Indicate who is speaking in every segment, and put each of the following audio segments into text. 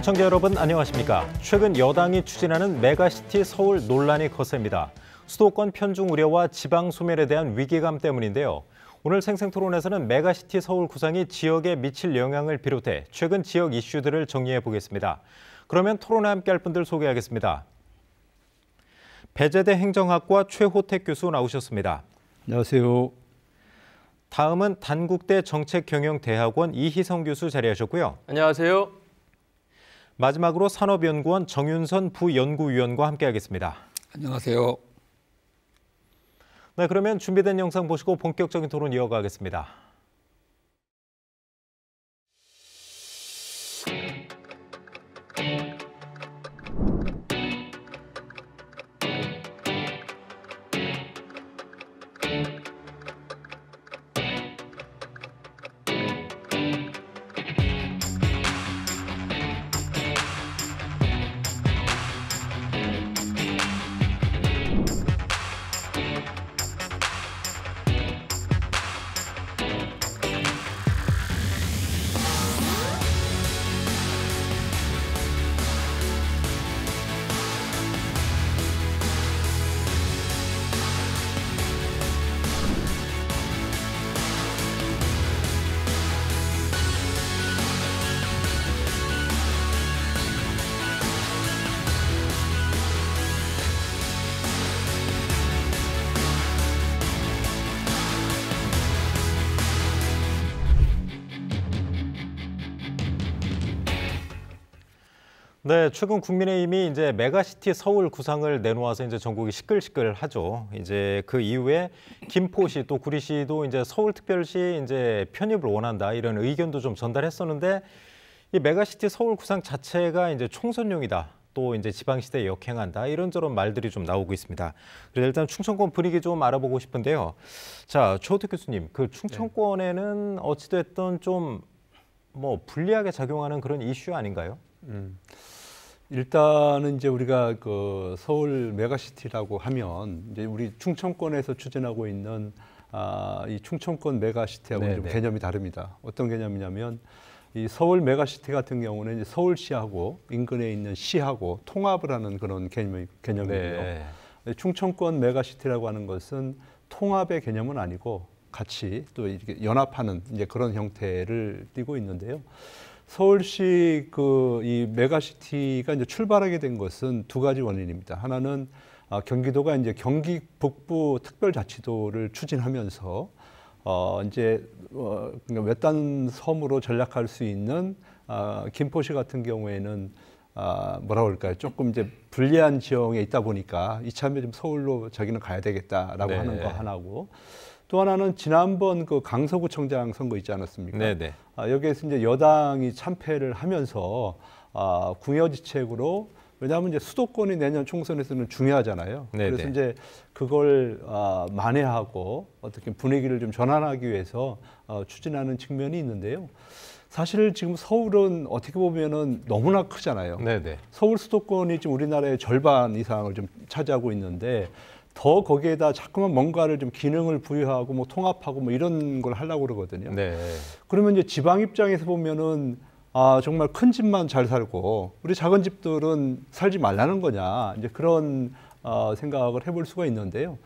Speaker 1: 시청자 여러분 안녕하십니까? 최근 여당이 추진하는 메가시티 서울 논란이 거셉니다. 수도권 편중 우려와 지방 소멸에 대한 위기감 때문인데요. 오늘 생생토론에서는 메가시티 서울 구상이 지역에 미칠 영향을 비롯해 최근 지역 이슈들을 정리해 보겠습니다. 그러면 토론에 함께할 분들 소개하겠습니다. 배재대 행정학과 최호택 교수 나오셨습니다.
Speaker 2: 안녕하세요.
Speaker 1: 다음은 단국대 정책경영대학원 이희성 교수 자리하셨고요.
Speaker 3: 안녕하세요.
Speaker 1: 마지막으로 산업연구원 정윤선 부연구위원과 함께하겠습니다.
Speaker 2: 안녕하세요.
Speaker 1: 네, 그러면 준비된 영상 보시고 본격적인 토론 이어가겠습니다. 네, 최근 국민의힘이 이제 메가시티 서울 구상을 내놓아서 이제 전국이 시끌시끌하죠. 이제 그 이후에 김포시 또 구리시도 이제 서울특별시 이제 편입을 원한다 이런 의견도 좀 전달했었는데 이 메가시티 서울 구상 자체가 이제 총선용이다. 또 이제 지방시대에 역행한다 이런저런 말들이 좀 나오고 있습니다. 그래서 일단 충청권 분위기 좀 알아보고 싶은데요. 자, 최호택 교수님, 그 충청권에는 어찌됐든 좀 뭐 불리하게 작용하는 그런 이슈 아닌가요? 음.
Speaker 2: 일단은 이제 우리가 그 서울 메가시티라고 하면 이제 우리 충청권에서 추진하고 있는 아, 이 충청권 메가시티하고는 좀 네, 네. 개념이 다릅니다. 어떤 개념이냐면 이 서울 메가시티 같은 경우는 이제 서울시하고 인근에 있는 시하고 통합을 하는 그런 개념, 개념이고요. 네. 충청권 메가시티라고 하는 것은 통합의 개념은 아니고 같이 또 이렇게 연합하는 이제 그런 형태를 띠고 있는데요. 서울시 그 이 메가시티가 이제 출발하게 된 것은 두 가지 원인입니다. 하나는 아, 경기도가 이제 경기 북부 특별자치도를 추진하면서 어 이제 어 그러니까 외딴 섬으로 전략할 수 있는 아 김포시 같은 경우에는 아 뭐라 그럴까요? 조금 이제 불리한 지형에 있다 보니까 이참에 좀 서울로 자기는 가야 되겠다라고 네. 하는 거 하나고 또 하나는 지난번 그 강서구청장 선거 있지 않았습니까? 네네. 아, 여기에서 이제 여당이 참패를 하면서 아, 궁여지책으로 왜냐하면 이제 수도권이 내년 총선에서는 중요하잖아요. 네네. 그래서 이제 그걸 아, 만회하고 어떻게 분위기를 좀 전환하기 위해서 어, 추진하는 측면이 있는데요. 사실 지금 서울은 어떻게 보면은 너무나 크잖아요. 네네. 서울 수도권이 지금 우리나라의 절반 이상을 좀 차지하고 있는데 더 거기에다 자꾸만 뭔가를 좀 기능을 부여하고 뭐 통합하고 뭐 이런 걸 하려고 그러거든요. 네. 그러면 이제 지방 입장에서 보면은 아 정말 큰 집만 잘 살고 우리 작은 집들은 살지 말라는 거냐 이제 그런 어, 생각을 해볼 수가 있는데요.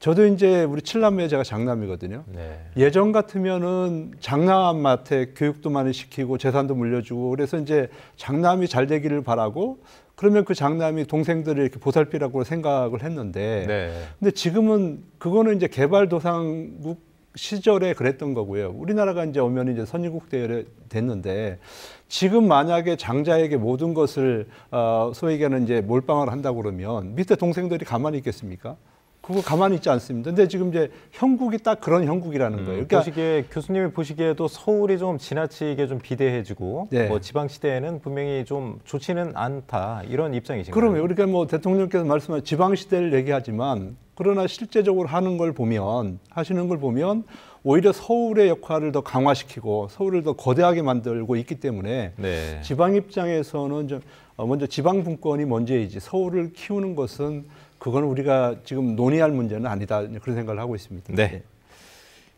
Speaker 2: 저도 이제 우리 칠남매 제가 장남이거든요. 네. 예전 같으면은 장남한테 교육도 많이 시키고 재산도 물려주고 그래서 이제 장남이 잘 되기를 바라고 그러면 그 장남이 동생들을 이렇게 보살피라고 생각을 했는데 네. 근데 지금은 그거는 이제 개발도상국 시절에 그랬던 거고요. 우리나라가 이제 오면 이제 선진국 대열에 됐는데 지금 만약에 장자에게 모든 것을 어 소위 얘기하는 이제 몰빵을 한다고 그러면 밑에 동생들이 가만히 있겠습니까? 그거 가만히 있지 않습니다. 근데 지금 이제 형국이 딱 그런 형국이라는 음, 거예요.
Speaker 1: 그러니까 보시기에 교수님이 보시기에도 서울이 좀 지나치게 좀 비대해지고 네. 뭐 지방 시대에는 분명히 좀 좋지는 않다 이런 입장이신가요?
Speaker 2: 그러면 그러니까 뭐 대통령께서 말씀하신 지방 시대를 얘기하지만 그러나 실제적으로 하는 걸 보면 하시는 걸 보면 오히려 서울의 역할을 더 강화시키고 서울을 더 거대하게 만들고 있기 때문에 네. 지방 입장에서는 좀 어, 먼저 지방 분권이 먼저이지 서울을 키우는 것은 그거는 우리가 지금 논의할 문제는 아니다 그런 생각을 하고 있습니다.
Speaker 1: 네. 네.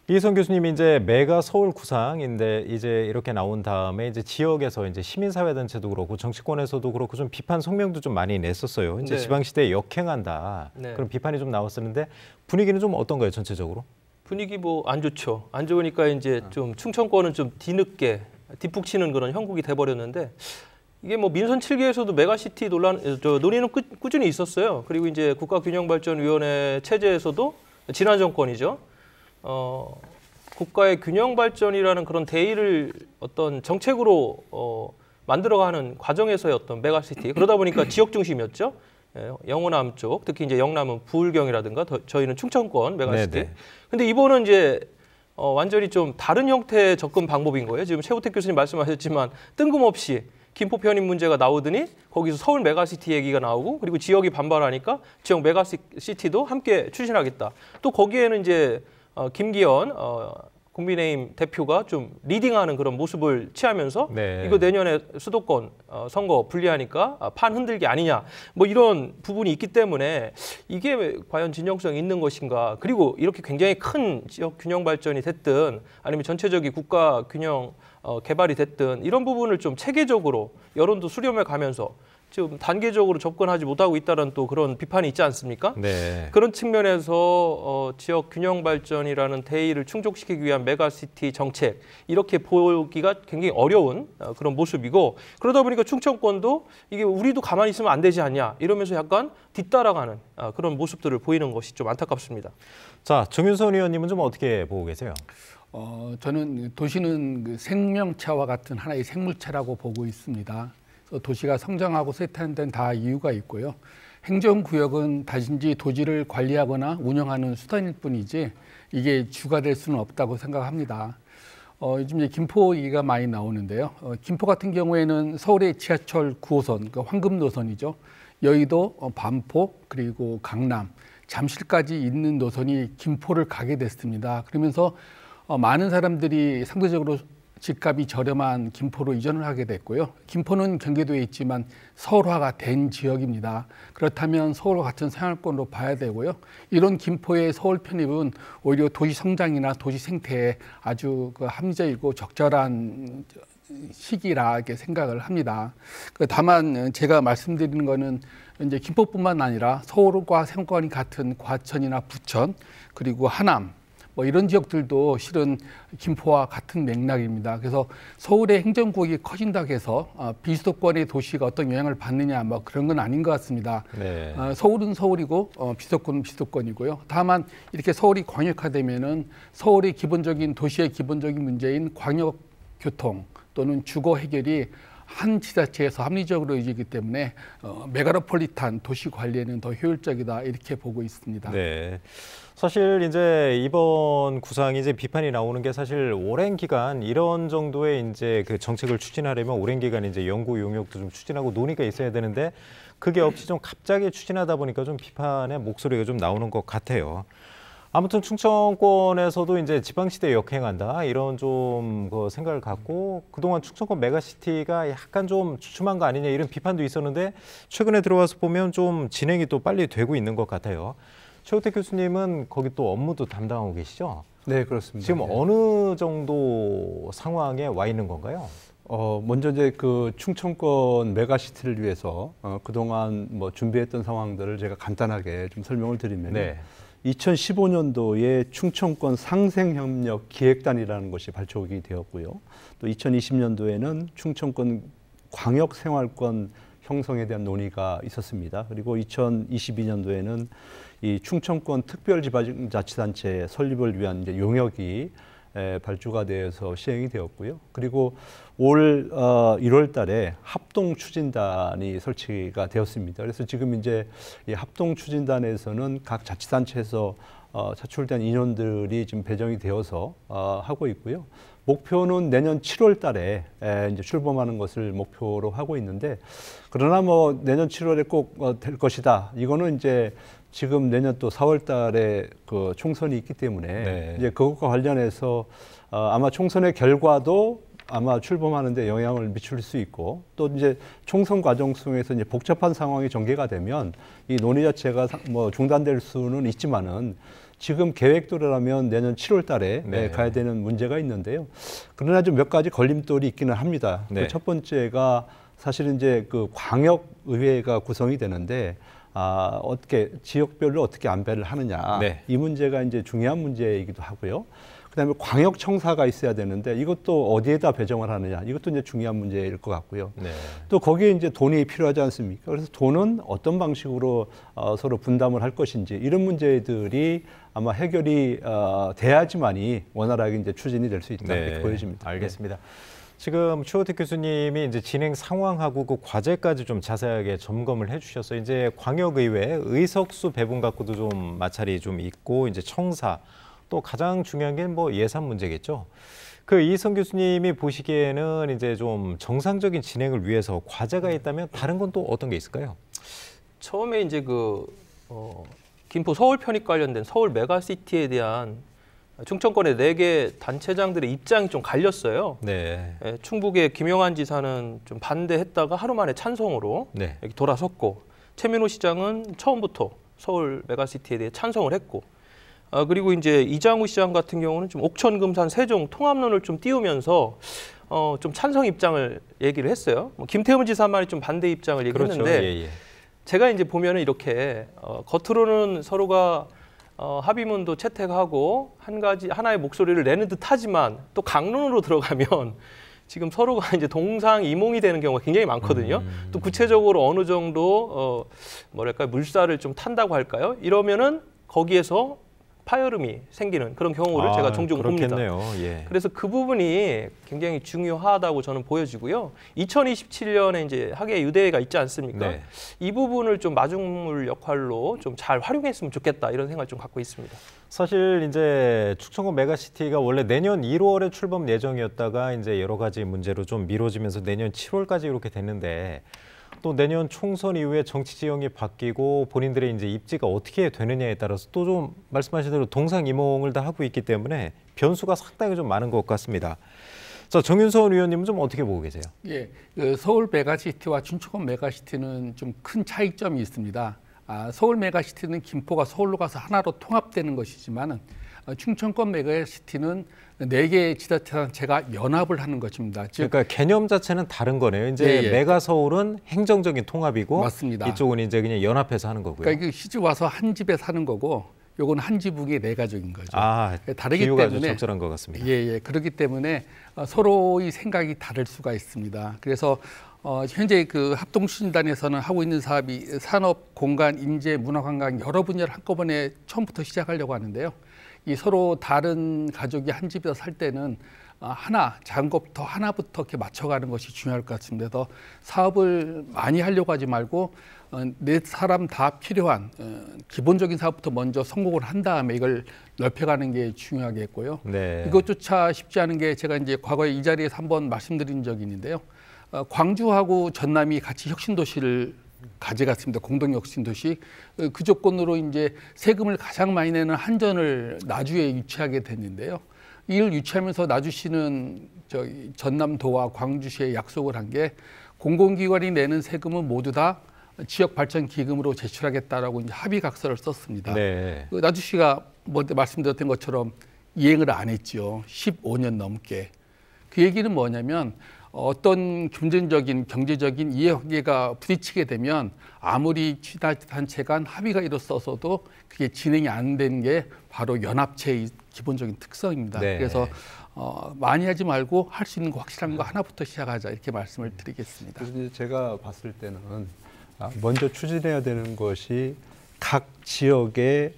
Speaker 1: 이성 교수님이 이제 메가 서울 구상인데 이제 이렇게 나온 다음에 이제 지역에서 이제 시민사회 단체도 그렇고 정치권에서도 그렇고 좀 비판 성명도 좀 많이 냈었어요. 이제
Speaker 3: 네.
Speaker 1: 지방시대에 역행한다
Speaker 3: 네.
Speaker 1: 그런 비판이 좀 나왔었는데 분위기는 좀 어떤가요 전체적으로?
Speaker 3: 분위기 뭐 안 좋죠. 안 좋으니까 이제 좀 충청권은 좀 뒤늦게 뒷북치는 그런 형국이 돼버렸는데 이게 뭐 민선 7기에서도 메가시티 논란 저 논의는 꾸, 꾸준히 있었어요. 그리고 이제 국가균형발전위원회 체제에서도 지난 정권이죠. 어, 국가의 균형 발전이라는 그런 대의를 어떤 정책으로 어, 만들어가는 과정에서의 어떤 메가시티 그러다 보니까 지역 중심이었죠. 예, 영호남 쪽 특히 이제 영남은 부울경이라든가 더- 저희는 충청권 메가시티.
Speaker 1: 네네.
Speaker 3: 근데 이번은 이제 어, 완전히 좀 다른 형태의 접근 방법인 거예요. 지금 최호택 교수님 말씀하셨지만 뜬금없이 김포 편입 문제가 나오더니 거기서 서울 메가시티 얘기가 나오고 그리고 지역이 반발하니까 지역 메가시티도 함께 추진하겠다. 또 거기에는 이제 어, 김기현 어, 국민의힘 대표가 좀 리딩하는 그런 모습을 취하면서
Speaker 1: 네.
Speaker 3: 이거 내년에 수도권 어, 선거 불리하니까 아, 판 흔들기 아니냐 뭐 이런 부분이 있기 때문에 이게 과연 진정성 있는 것인가 그리고 이렇게 굉장히 큰 지역 균형 발전이 됐든 아니면 전체적인 국가 균형 어, 개발이 됐든 이런 부분을 좀 체계적으로 여론도 수렴해 가면서 지금 단계적으로 접근하지 못하고 있다는 또 그런 비판이 있지 않습니까?
Speaker 1: 네.
Speaker 3: 그런 측면에서 어, 지역 균형 발전이라는 대의를 충족시키기 위한 메가시티 정책 이렇게 보기가 굉장히 어려운 어, 그런 모습이고 그러다 보니까 충청권도 이게 우리도 가만히 있으면 안 되지 않냐 이러면서 약간 뒤따라가는 어, 그런 모습들을 보이는 것이 좀 안타깝습니다.
Speaker 1: 자 정윤선 의원님은 좀 어떻게 보고 계세요?
Speaker 4: 어, 저는 도시는 그 생명체와 같은 하나의 생물체라고 보고 있습니다. 그래서 도시가 성장하고 쇠퇴하는 데는 다 이유가 있고요. 행정구역은 단지 도시를 관리하거나 운영하는 수단일 뿐이지 이게 주가 될 수는 없다고 생각합니다. 어, 요즘 이제 김포 얘기가 많이 나오는데요. 어, 김포 같은 경우에는 서울의 지하철 9호선, 그 황금 노선이죠. 여의도, 어, 반포, 그리고 강남, 잠실까지 있는 노선이 김포를 가게 됐습니다. 그러면서 어, 많은 사람들이 상대적으로 집값이 저렴한 김포로 이전을 하게 됐고요. 김포는 경기도에 있지만 서울화가 된 지역입니다. 그렇다면 서울과 같은 생활권으로 봐야 되고요. 이런 김포의 서울 편입은 오히려 도시 성장이나 도시 생태에 아주 그 합리적이고 적절한 시기라 이렇게 생각을 합니다. 그 다만 제가 말씀드리는 거는 이제 김포뿐만 아니라 서울과 생권이 같은 과천이나 부천 그리고 하남 뭐 이런 지역들도 실은 김포와 같은 맥락입니다. 그래서 서울의 행정구역이 커진다고 해서 어, 비수도권의 도시가 어떤 영향을 받느냐 뭐 그런 건 아닌 것 같습니다.
Speaker 1: 네.
Speaker 4: 어, 서울은 서울이고 어, 비수도권은 비수도권이고요. 다만 이렇게 서울이 광역화되면은 서울의 기본적인 도시의 기본적인 문제인 광역 교통 또는 주거 해결이 한 지자체에서 합리적으로 이루어지기 때문에 어, 메가로폴리탄 도시 관리에는 더 효율적이다 이렇게 보고 있습니다.
Speaker 1: 네. 사실 이제 이번 구상이 이제 비판이 나오는 게 사실 오랜 기간 이런 정도의 이제 그 정책을 추진하려면 오랜 기간 이제 연구 용역도 좀 추진하고 논의가 있어야 되는데 그게 없이 좀 갑자기 추진하다 보니까 좀 비판의 목소리가 좀 나오는 것 같아요. 아무튼 충청권에서도 이제 지방시대 역행한다 이런 좀 그 생각을 갖고 그동안 충청권 메가시티가 약간 좀 주춤한 거 아니냐 이런 비판도 있었는데 최근에 들어와서 보면 좀 진행이 또 빨리 되고 있는 것 같아요. 최호택 교수님은 거기 또 업무도 담당하고 계시죠?
Speaker 2: 네, 그렇습니다.
Speaker 1: 지금
Speaker 2: 네.
Speaker 1: 어느 정도 상황에 와 있는 건가요?
Speaker 2: 어, 먼저 이제 그 충청권 메가시티를 위해서 어, 그동안 뭐 준비했던 상황들을 제가 간단하게 좀 설명을 드리면
Speaker 1: 네.
Speaker 2: 2015년도에 충청권 상생협력 기획단이라는 것이 발족이 되었고요. 또 2020년도에는 충청권 광역생활권 형성에 대한 논의가 있었습니다. 그리고 2022년도에는 이 충청권 특별지방자치단체 설립을 위한 용역이 에, 발주가 되어서 시행이 되었고요. 그리고 올 어, 1월 달에 합동 추진단이 설치가 되었습니다. 그래서 지금 이제 이 합동 추진단에서는 각 자치단체에서 어, 차출된 인원들이 지금 배정이 되어서 어, 하고 있고요. 목표는 내년 7월 달에 에, 이제 출범하는 것을 목표로 하고 있는데 그러나 뭐 내년 7월에 꼭 어, 될 것이다. 이거는 이제 지금 내년 또 4월 달에 그 총선이 있기 때문에
Speaker 1: 네.
Speaker 2: 이제 그것과 관련해서 어, 아마 총선의 결과도 아마 출범하는데 영향을 미칠 수 있고 또 이제 총선 과정 속에서 이제 복잡한 상황이 전개가 되면 이 논의 자체가 뭐 중단될 수는 있지만은 지금 계획대로라면 내년 7월 달에 네. 가야 되는 문제가 있는데요. 그러나 좀 몇 가지 걸림돌이 있기는 합니다. 그 네. 그 첫 번째가 사실은 이제 그 광역 의회가 구성이 되는데 아, 어떻게 지역별로 어떻게 안배를 하느냐 네. 이 문제가 이제 중요한 문제이기도 하고요. 그다음에 광역 청사가 있어야 되는데 이것도 어디에다 배정을 하느냐 이것도 이제 중요한 문제일 것 같고요. 네. 또 거기에 이제 돈이 필요하지 않습니까? 그래서 돈은 어떤 방식으로 어, 서로 분담을 할 것인지 이런 문제들이 아마 해결이 어, 돼야지만이 원활하게 이제 추진이 될 수 있다 네. 이렇게 보여집니다.
Speaker 1: 알겠습니다. 네. 지금 최호택 교수님이 이제 진행 상황하고 그 과제까지 좀 자세하게 점검을 해주셔서 이제 광역의회 의석수 배분 갖고도 좀 마찰이 좀 있고 이제 청사 또 가장 중요한 게 뭐 예산 문제겠죠. 그 이희성 교수님이 보시기에는 이제 좀 정상적인 진행을 위해서 과제가 있다면 다른 건 또 어떤 게 있을까요?
Speaker 3: 처음에 이제 그 어, 김포 서울 편입 관련된 서울 메가시티에 대한 충청권의 네 개 단체장들의 입장이 좀 갈렸어요. 네. 예, 충북의 김영환 지사는 좀 반대했다가 하루 만에 찬성으로 네. 여기 돌아섰고 최민호 시장은 처음부터 서울 메가시티에 대해 찬성을 했고 아, 그리고 이제 이장우 시장 같은 경우는 좀 옥천, 금산, 세종 통합론을 좀 띄우면서 어, 좀 찬성 입장을 얘기를 했어요. 뭐 김태훈 지사만이 좀 반대 입장을 얘기했는데 그렇죠. 예, 예. 제가 이제 보면은 이렇게 어, 겉으로는 서로가 어, 합의문도 채택하고 한 가지 하나의 목소리를 내는 듯하지만 또 강론으로 들어가면 지금 서로가 이제 동상이몽이 되는 경우가 굉장히 많거든요. 음. 또 구체적으로 어느 정도 어, 뭐랄까 물살을 좀 탄다고 할까요? 이러면은 거기에서 파열음이 생기는 그런 경우를 아, 제가 종종 그렇겠네요. 봅니다. 예. 그래서 그 부분이 굉장히 중요하다고 저는 보여지고요. 2027년에 이제 하계 유대회가 있지 않습니까? 네. 이 부분을 좀 마중물 역할로 좀 잘 활용했으면 좋겠다 이런 생각을 좀 갖고 있습니다.
Speaker 1: 사실 이제 충청권 메가시티가 원래 내년 1월에 출범 예정이었다가 이제 여러 가지 문제로 좀 미뤄지면서 내년 7월까지 이렇게 됐는데 또 내년 총선 이후에 정치 지형이 바뀌고 본인들의 이제 입지가 어떻게 되느냐에 따라서 또 좀 말씀하신 대로 동상이몽을 다 하고 있기 때문에 변수가 상당히 좀 많은 것 같습니다. 자, 정윤선 의원님은 좀 어떻게 보고 계세요?
Speaker 4: 예, 그 서울 메가시티와 충청권 메가시티는 좀 큰 차이점이 있습니다. 아, 서울 메가시티는 김포가 서울로 가서 하나로 통합되는 것이지만은 어, 충청권 메가시티는 네 개의 자치단체가 연합을 하는 것입니다.
Speaker 1: 즉, 그러니까 개념 자체는 다른 거네요. 이제 예, 예. 메가 서울은 행정적인 통합이고
Speaker 4: 맞습니다.
Speaker 1: 이쪽은 이제 그냥 연합해서 하는 거고요.
Speaker 4: 그러니까 시집 와서 한 집에 사는 거고 요건 한 지붕에 네 가족인 거죠. 아,
Speaker 1: 다르기 때문에 적절한 것 같습니다.
Speaker 4: 예, 예. 그렇기 때문에 어, 서로의 생각이 다를 수가 있습니다. 그래서 어, 현재 그 합동추진단에서는 하고 있는 사업이 산업, 공간, 인재, 문화관광 여러 분야를 한꺼번에 처음부터 시작하려고 하는데요. 이 서로 다른 가족이 한 집에서 살 때는 어, 하나 작은 것부터 하나부터 이렇게 맞춰가는 것이 중요할 것 같습니다. 그래서 사업을 많이 하려고 하지 말고 어, 네 사람 다 필요한 어, 기본적인 사업부터 먼저 성공을 한 다음에 이걸 넓혀가는 게 중요하겠고요. 네. 이것조차 쉽지 않은 게 제가 이제 과거에 이 자리에서 한번 말씀드린 적이 있는데요. 광주하고 전남이 같이 혁신도시를 가져갔습니다. 공동 혁신 도시 그 조건으로 이제 세금을 가장 많이 내는 한전을 나주에 유치하게 됐는데요. 이를 유치하면서 나주시는 저 전남도와 광주시에 약속을 한 게 공공기관이 내는 세금은 모두 다 지역 발전 기금으로 제출하겠다라고 이제 합의 각서를 썼습니다. 네. 그 나주시가 뭐 말씀드렸던 것처럼 이행을 안 했죠. 15년 넘게. 그 얘기는 뭐냐면 어떤 금전적인 경제적인 이해관계가 부딪히게 되면 아무리 지자단체 간 합의가 이뤘어서도 그게 진행이 안 된 게 바로 연합체의 기본적인 특성입니다. 네. 그래서 어, 많이 하지 말고 할 수 있는 거 확실한 거 하나부터 시작하자 이렇게 말씀을 드리겠습니다.
Speaker 2: 그래서 제가 봤을 때는 아, 먼저 추진해야 되는 것이 각 지역의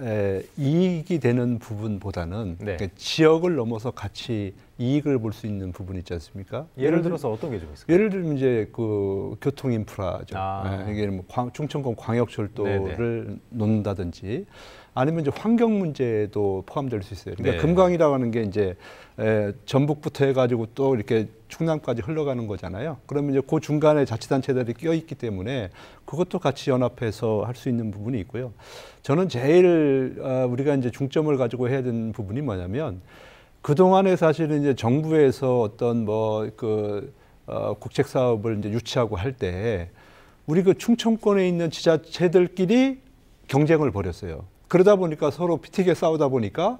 Speaker 2: 에, 이익이 되는 부분보다는 네. 그러니까 지역을 넘어서 같이 이익을 볼 수 있는 부분 있지 않습니까?
Speaker 1: 예를 들어서 어떤 게 좀 있을까요?
Speaker 2: 예를 들면 이제 그 교통 인프라죠. 아. 네, 이게 뭐 광, 충청권 광역철도를 네네. 놓는다든지 아니면 이제 환경 문제도 포함될 수 있어요. 그러니까 네. 금강이라고 하는 게 이제 에, 전북부터 해가지고 또 이렇게 충남까지 흘러가는 거잖아요. 그러면 이제 그 중간에 자치단체들이 끼어 있기 때문에 그것도 같이 연합해서 할 수 있는 부분이 있고요. 저는 제일 어, 우리가 이제 중점을 가지고 해야 되는 부분이 뭐냐면 그 동안에 사실은 이제 정부에서 어떤 뭐그 어, 국책 사업을 이제 유치하고 할 때 우리 그 충청권에 있는 지자체들끼리 경쟁을 벌였어요. 그러다 보니까 서로 피튀게 싸우다 보니까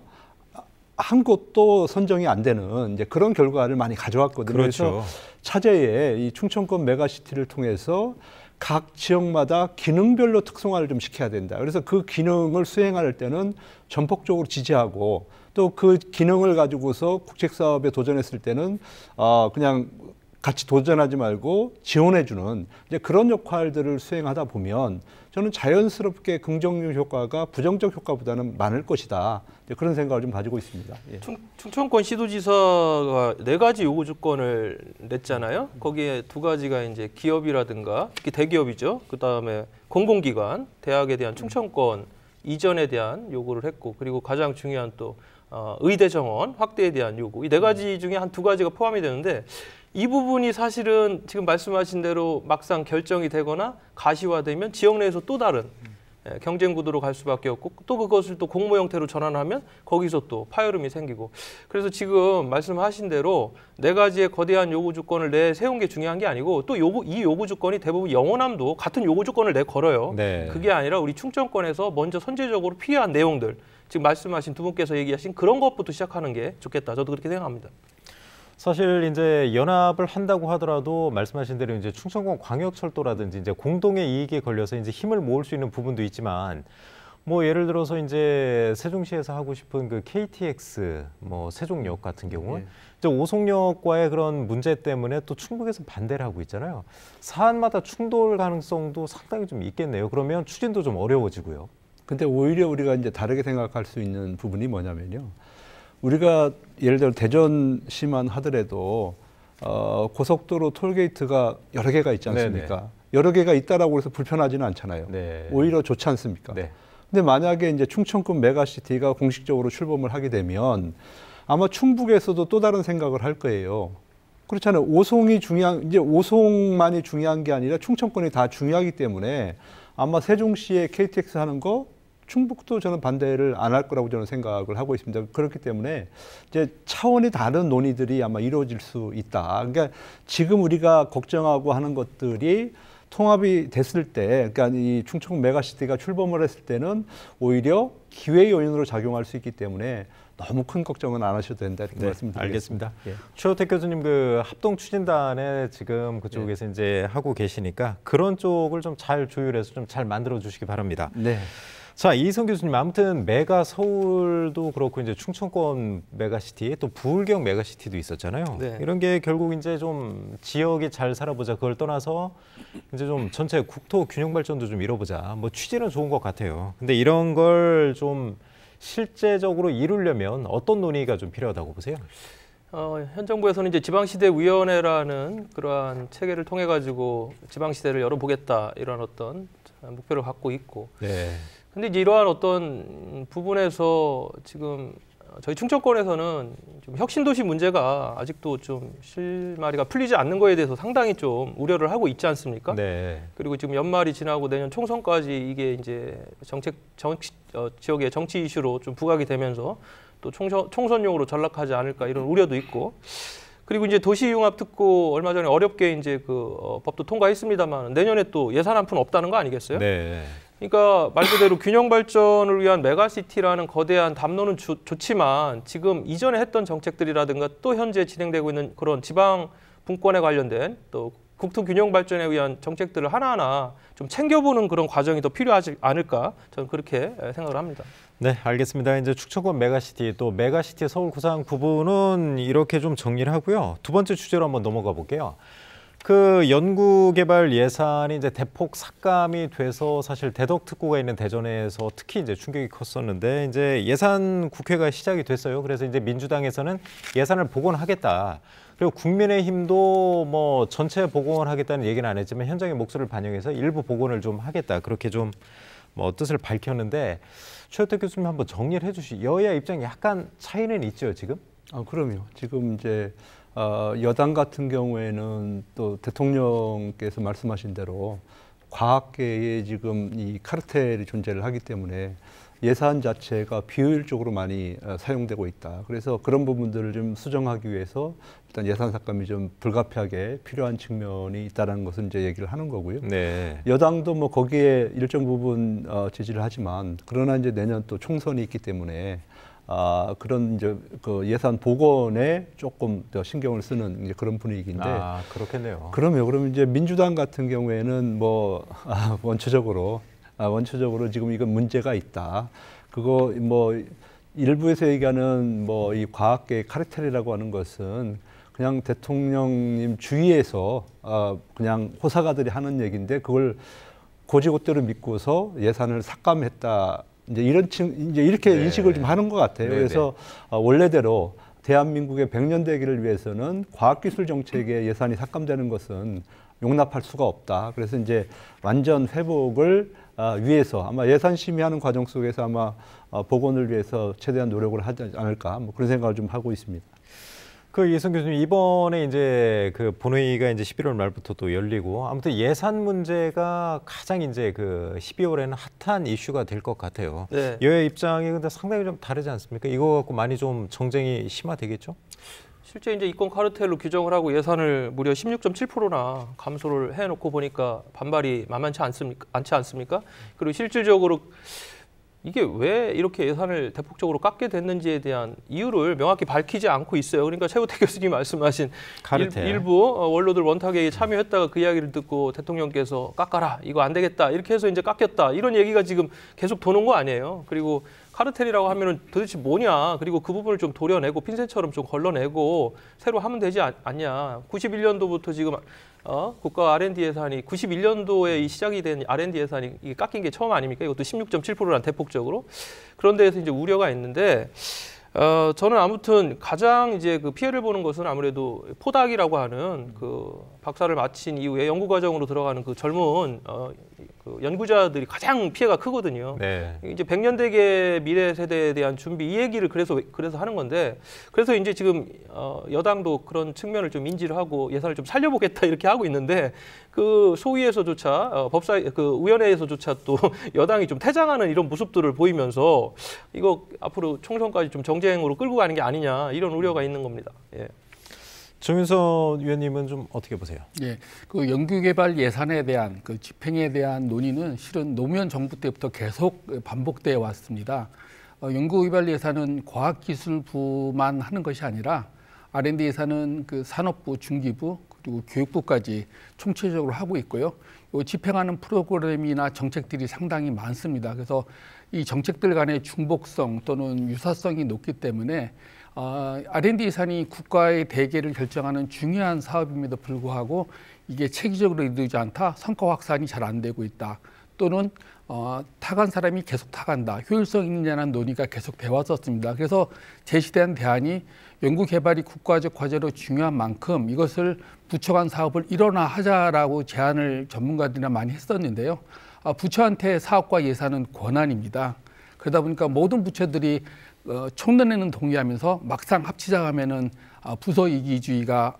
Speaker 2: 한 곳도 선정이 안 되는 이제 그런 결과를 많이 가져왔거든요.
Speaker 1: 그렇죠.
Speaker 2: 그래서 차제에 이 충청권 메가시티를 통해서 각 지역마다 기능별로 특성화를 좀 시켜야 된다. 그래서 그 기능을 수행할 때는 전폭적으로 지지하고 또 그 기능을 가지고서 국책 사업에 도전했을 때는 어 그냥 같이 도전하지 말고 지원해주는 이제 그런 역할들을 수행하다 보면 저는 자연스럽게 긍정적 효과가 부정적 효과보다는 많을 것이다. 이제 그런 생각을 좀 가지고 있습니다. 예.
Speaker 3: 충, 충청권 시도지사가 네 가지 요구 조건을 냈잖아요. 거기에 두 가지가 이제 기업이라든가 특히 대기업이죠. 그 다음에 공공기관, 대학에 대한 충청권 이전에 대한 요구를 했고 그리고 가장 중요한 또 어, 의대 정원 확대에 대한 요구 이 네 가지 중에 한 두 가지가 포함이 되는데 이 부분이 사실은 지금 말씀하신 대로 막상 결정이 되거나 가시화되면 지역 내에서 또 다른 예, 경쟁 구도로 갈 수밖에 없고 또 그것을 또 공모 형태로 전환하면 거기서 또 파열음이 생기고 그래서 지금 말씀하신 대로 네 가지의 거대한 요구 조건을 내 세운 게 중요한 게 아니고 또 요구 이 요구 조건이 대부분 영원함도 같은 요구 조건을 내 걸어요.
Speaker 1: 네.
Speaker 3: 그게 아니라 우리 충청권에서 먼저 선제적으로 필요한 내용들 지금 말씀하신 두 분께서 얘기하신 그런 것부터 시작하는 게 좋겠다. 저도 그렇게 생각합니다.
Speaker 1: 사실 이제 연합을 한다고 하더라도 말씀하신 대로 이제 충청권 광역철도라든지 이제 공동의 이익에 걸려서 이제 힘을 모을 수 있는 부분도 있지만 뭐 예를 들어서 이제 세종시에서 하고 싶은 그 KTX 뭐 세종역 같은 경우는
Speaker 2: 예.
Speaker 1: 이제 오송역과의 그런 문제 때문에 또 충북에서 반대를 하고 있잖아요. 사안마다 충돌 가능성도 상당히 좀 있겠네요. 그러면 추진도 좀 어려워지고요.
Speaker 2: 근데 오히려 우리가 이제 다르게 생각할 수 있는 부분이 뭐냐면요. 우리가 예를 들어 대전시만 하더라도 어, 고속도로 톨게이트가 여러 개가 있지 않습니까? 여러 개가 있다라고 해서 불편하지는 않잖아요.
Speaker 1: 네.
Speaker 2: 오히려 좋지 않습니까?
Speaker 1: 네.
Speaker 2: 근데 만약에 이제 충청권 메가시티가 공식적으로 출범을 하게 되면 아마 충북에서도 또 다른 생각을 할 거예요. 그렇잖아요. 오송이 중요한 이제 오송만이 중요한 게 아니라 충청권이 다 중요하기 때문에 아마 세종시에 KTX 하는 거 충북도 저는 반대를 안 할 거라고 저는 생각을 하고 있습니다. 그렇기 때문에 이제 차원이 다른 논의들이 아마 이루어질 수 있다. 그러니까 지금 우리가 걱정하고 하는 것들이 통합이 됐을 때, 그러니까 이 충청 메가시티가 출범을 했을 때는 오히려 기회 요인으로 작용할 수 있기 때문에 너무 큰 걱정은 안 하셔도 된다 이렇게
Speaker 1: 네,
Speaker 2: 말씀드리겠습니다.
Speaker 1: 알겠습니다.
Speaker 2: 예.
Speaker 1: 최호택 교수님 그 합동 추진단에 지금 그쪽에서 이제 하고 계시니까 그런 쪽을 좀 잘 조율해서 좀 잘 만들어 주시기 바랍니다.
Speaker 2: 네.
Speaker 1: 자 이희성 교수님 아무튼 메가 서울도 그렇고 이제 충청권 메가시티 또 부울경 메가시티도 있었잖아요.
Speaker 3: 네.
Speaker 1: 이런 게 결국 이제 좀 지역이 잘 살아보자 그걸 떠나서 이제 좀 전체 국토 균형 발전도 좀 이뤄보자. 뭐 취지는 좋은 것 같아요. 근데 이런 걸 좀 실제적으로 이루려면 어떤 논의가 좀 필요하다고 보세요?
Speaker 3: 어, 현 정부에서는 이제 지방시대위원회라는 그러한 체계를 통해 가지고 지방시대를 열어보겠다 이런 어떤 목표를 갖고 있고
Speaker 1: 네.
Speaker 3: 근데 이제 이러한 어떤 부분에서 지금 저희 충청권에서는 좀 혁신도시 문제가 아직도 좀 실마리가 풀리지 않는 거에 대해서 상당히 좀 우려를 하고 있지 않습니까?
Speaker 1: 네.
Speaker 3: 그리고 지금 연말이 지나고 내년 총선까지 이게 이제 정책 정, 어, 지역의 정치 이슈로 좀 부각이 되면서 또 총선, 총선용으로 전락하지 않을까 이런 우려도 있고 그리고 이제 도시융합 특구 얼마 전에 어렵게 이제 그 어, 법도 통과했습니다만 내년에 또 예산 한 푼 없다는 거 아니겠어요?
Speaker 1: 네.
Speaker 3: 그러니까 말 그대로 균형 발전을 위한 메가시티라는 거대한 담론은 주, 좋지만 지금 이전에 했던 정책들이라든가 또 현재 진행되고 있는 그런 지방 분권에 관련된 또 국토 균형 발전에 위한 정책들을 하나하나 좀 챙겨보는 그런 과정이 더 필요하지 않을까 저는 그렇게 생각을 합니다.
Speaker 1: 네, 알겠습니다. 이제 충청권 메가시티 또 메가시티 서울 구상 부분은 이렇게 좀 정리를 하고요. 두 번째 주제로 한번 넘어가 볼게요. 그 연구개발 예산이 이제 대폭 삭감이 돼서 사실 대덕 특구가 있는 대전에서 특히 이제 충격이 컸었는데 이제 예산 국회가 시작이 됐어요. 그래서 이제 민주당에서는 예산을 복원하겠다. 그리고 국민의힘도 뭐 전체 복원하겠다는 얘기는 안 했지만 현장의 목소리를 반영해서 일부 복원을 좀 하겠다. 그렇게 좀 뭐 뜻을 밝혔는데 최호택 교수님 한번 정리를 해주시. 여야 입장이 약간 차이는 있죠 지금?
Speaker 2: 아, 그럼요. 지금 이제 어, 여당 같은 경우에는 또 대통령께서 말씀하신 대로 과학계에 지금 이 카르텔이 존재를 하기 때문에 예산 자체가 비효율적으로 많이 어, 사용되고 있다. 그래서 그런 부분들을 좀 수정하기 위해서 일단 예산 삭감이 좀 불가피하게 필요한 측면이 있다는 것을 이제 얘기를 하는 거고요.
Speaker 1: 네.
Speaker 2: 여당도 뭐 거기에 일정 부분 어, 지지를 하지만 그러나 이제 내년 또 총선이 있기 때문에 아 그런 이제 그 예산 복원에 조금 더 신경을 쓰는 그런 분위기인데
Speaker 1: 아, 그렇겠네요.
Speaker 2: 그러면 그러면 이제 민주당 같은 경우에는 뭐 아, 원초적으로 아, 원초적으로 지금 이건 문제가 있다. 그거 뭐 일부에서 얘기하는 뭐 이 과학계 카르텔이라고 하는 것은 그냥 대통령님 주위에서 아, 그냥 호사가들이 하는 얘기인데 그걸 고지고대로 믿고서 예산을 삭감했다. 이제 이런 층 이제 이렇게
Speaker 1: 네.
Speaker 2: 인식을 좀 하는 것 같아요.
Speaker 1: 네네.
Speaker 2: 그래서 어, 원래대로 대한민국의 백년 대기를 위해서는 과학기술 정책의 예산이 삭감되는 것은 용납할 수가 없다. 그래서 이제 완전 회복을 아, 위해서 아마 예산 심의하는 과정 속에서 아마 어, 복원을 위해서 최대한 노력을 하지 않을까 뭐 그런 생각을 좀 하고 있습니다.
Speaker 1: 그 이성 교수님 이번에 이제 그 본회의가 이제 11월 말부터 또 열리고 아무튼 예산 문제가 가장 이제 그 12월에는 핫한 이슈가 될 것 같아요.
Speaker 3: 네.
Speaker 1: 여야 입장이 근데 상당히 좀 다르지 않습니까? 이거 갖고 많이 좀 정쟁이 심화되겠죠?
Speaker 3: 실제 이제 이권 카르텔로 규정을 하고 예산을 무려 16.7%나 감소를 해놓고 보니까 반발이 만만치 않습니까? 않지 않습니까? 그리고 실질적으로 이게 왜 이렇게 예산을 대폭적으로 깎게 됐는지에 대한 이유를 명확히 밝히지 않고 있어요. 그러니까 최우태 교수님 말씀하신
Speaker 1: 카르텔.
Speaker 3: 일, 부 원로들 원탁에 참여했다가 그 이야기를 듣고 대통령께서 깎아라 이거 안 되겠다 이렇게 해서 이제 깎였다 이런 얘기가 지금 계속 도는 거 아니에요. 그리고 카르텔이라고 하면은 도대체 뭐냐 그리고 그 부분을 좀 도려내고 핀셋처럼 좀 걸러내고 새로 하면 되지 않, 않냐 91년도부터 지금 어? 국가 R&D 예산이 91년도에 이 시작이 된 R&D 예산이 이게 깎인 게 처음 아닙니까? 이것도 16.7%란 대폭적으로 그런 데에서 이제 우려가 있는데 어, 저는 아무튼 가장 이제 그 피해를 보는 것은 아무래도 포닥이라고 하는 그 박사를 마친 이후에 연구 과정으로 들어가는 그 젊은 어, 그 연구자들이 가장 피해가 크거든요.
Speaker 1: 네.
Speaker 3: 이제 백년대계 미래 세대에 대한 준비 이 얘기를 그래서 그래서 하는 건데 그래서 이제 지금 어, 여당도 그런 측면을 좀 인지를 하고 예산을 좀 살려보겠다 이렇게 하고 있는데 그 소위에서조차 어, 법사 그 위원회에서조차 또 여당이 좀 퇴장하는 이런 모습들을 보이면서 이거 앞으로 총선까지 좀 정쟁으로 끌고 가는 게 아니냐 이런 우려가 있는 겁니다. 예.
Speaker 1: 정윤서 위원님은 좀 어떻게 보세요?
Speaker 4: 예, 그 연구개발 예산에 대한 그 집행에 대한 논의는 실은 노무현 정부 때부터 계속 반복되어 왔습니다. 어, 연구개발 예산은 과학기술부만 하는 것이 아니라 R&D 예산은 그 산업부, 중기부 그리고 교육부까지 총체적으로 하고 있고요. 요 집행하는 프로그램이나 정책들이 상당히 많습니다. 그래서 이 정책들 간의 중복성 또는 유사성이 높기 때문에 어, R&D 예산이 국가의 대계를 결정하는 중요한 사업임에도 불구하고 이게 체계적으로 이루어지지 않다, 성과 확산이 잘 안 되고 있다, 또는 어, 타간 사람이 계속 타간다, 효율성 있느냐는 논의가 계속 돼 왔었습니다. 그래서 제시된 대안이 연구 개발이 국가적 과제로 중요한 만큼 이것을 부처 간 사업을 일어나 하자라고 제안을 전문가들이나 많이 했었는데요. 아, 부처한테 사업과 예산은 권한입니다. 그러다 보니까 모든 부처들이 어, 총론에는 동의하면서 막상 합치자 하면은 아, 부서 이기주의가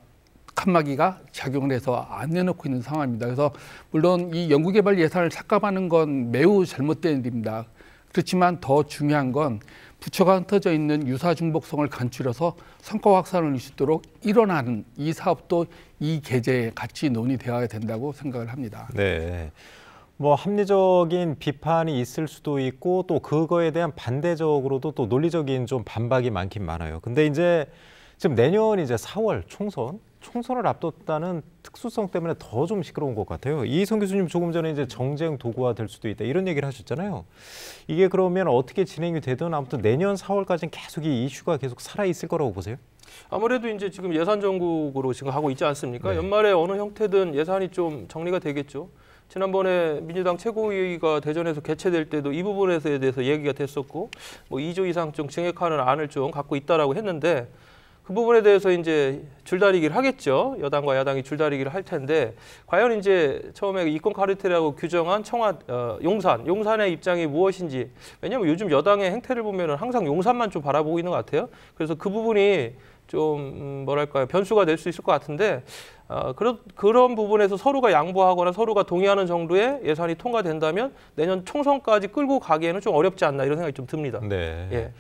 Speaker 4: 칸막이가 작용을 해서 안 내놓고 있는 상황입니다. 그래서 물론 이 연구개발 예산을 삭감하는 건 매우 잘못된 일입니다. 그렇지만 더 중요한 건 부처가 흩어져 있는 유사 중복성을 간추려서 성과 확산을 이수도록 일어나는 이 사업도 이 계제에 같이 논의되어야 된다고 생각을 합니다.
Speaker 1: 네. 뭐 합리적인 비판이 있을 수도 있고 또 그거에 대한 반대적으로도 또 논리적인 좀 반박이 많긴 많아요. 근데 이제 지금 내년 이제 4월 총선 총선을 앞뒀다는 특수성 때문에 더 좀 시끄러운 것 같아요. 이성 교수님 조금 전에 이제 정쟁 도구화 될 수도 있다 이런 얘기를 하셨잖아요. 이게 그러면 어떻게 진행이 되든 아무튼 내년 4월까지는 계속 이 이슈가 계속 살아 있을 거라고 보세요?
Speaker 3: 아무래도 이제 지금 예산 전국으로 지금 하고 있지 않습니까?
Speaker 1: 네.
Speaker 3: 연말에 어느 형태든 예산이 좀 정리가 되겠죠. 지난번에 민주당 최고위가 대전에서 개최될 때도 이 부분에 대해서 얘기가 됐었고 뭐 2조 이상 좀 증액하는 안을 좀 갖고 있다라고 했는데 그 부분에 대해서 이제 줄다리기를 하겠죠. 여당과 야당이 줄다리기를 할 텐데 과연 이제 처음에 이권 카르텔이라고 규정한 청와 어, 용산, 용산의 입장이 무엇인지 왜냐하면 요즘 여당의 행태를 보면 은 항상 용산만 좀 바라보고 있는 것 같아요. 그래서 그 부분이 좀 음, 뭐랄까요 변수가 될 수 있을 것 같은데 어, 그런 그런 부분에서 서로가 양보하거나 서로가 동의하는 정도의 예산이 통과된다면 내년 총선까지 끌고 가기에는 좀 어렵지 않나 이런 생각이 좀 듭니다.
Speaker 1: 네.
Speaker 3: 예.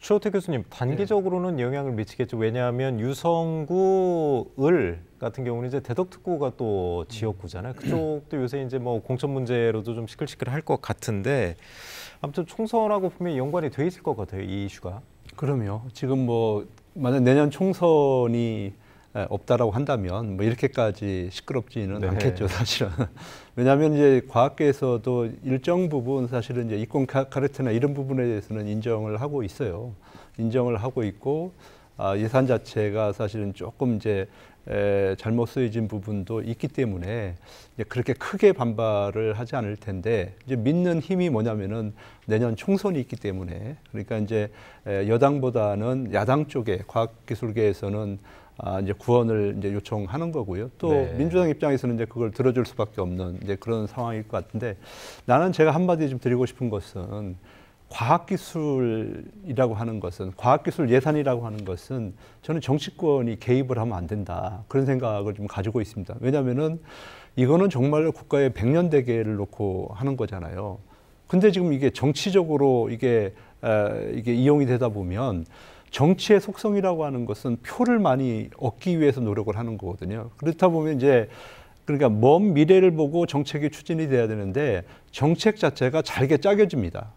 Speaker 1: 최호태 교수님 단기적으로는 영향을 미치겠죠. 왜냐하면 유성구을 같은 경우는 이제 대덕특구가 또 지역구잖아요. 그쪽도 요새 이제 뭐 공천 문제로도 좀 시끌시끌할 것 같은데 아무튼 총선하고 분명히 연관이 돼 있을 것 같아요. 이 이슈가.
Speaker 2: 그럼요. 지금 뭐 만약 내년 총선이 에, 없다라고 한다면 뭐 이렇게까지 시끄럽지는
Speaker 1: 네.
Speaker 2: 않겠죠, 사실은. 왜냐하면 이제 과학계에서도 일정 부분 사실은 이제 이권 카- 카르텔이나 이런 부분에 대해서는 인정을 하고 있어요. 인정을 하고 있고 아, 예산 자체가 사실은 조금 이제 에, 잘못 쓰여진 부분도 있기 때문에 그렇게 크게 반발을 하지 않을 텐데 이제 믿는 힘이 뭐냐면은 내년 총선이 있기 때문에 그러니까 이제 에, 여당보다는 야당 쪽에 과학기술계에서는 아, 이제 구원을 이제 요청하는 거고요. 또
Speaker 1: 네.
Speaker 2: 민주당 입장에서는 이제 그걸 들어줄 수밖에 없는 이제 그런 상황일 것 같은데 나는 제가 한마디 좀 드리고 싶은 것은 과학기술이라고 하는 것은 과학기술 예산이라고 하는 것은 저는 정치권이 개입을 하면 안 된다 그런 생각을 좀 가지고 있습니다. 왜냐하면은 이거는 정말로 국가의 백년 대계를 놓고 하는 거잖아요. 근데 지금 이게 정치적으로 이게 에, 이게 이용이 되다 보면 정치의 속성이라고 하는 것은 표를 많이 얻기 위해서 노력을 하는 거거든요. 그렇다 보면 이제 그러니까 먼 미래를 보고 정책이 추진이 돼야 되는데 정책 자체가 잘게 짜겨집니다.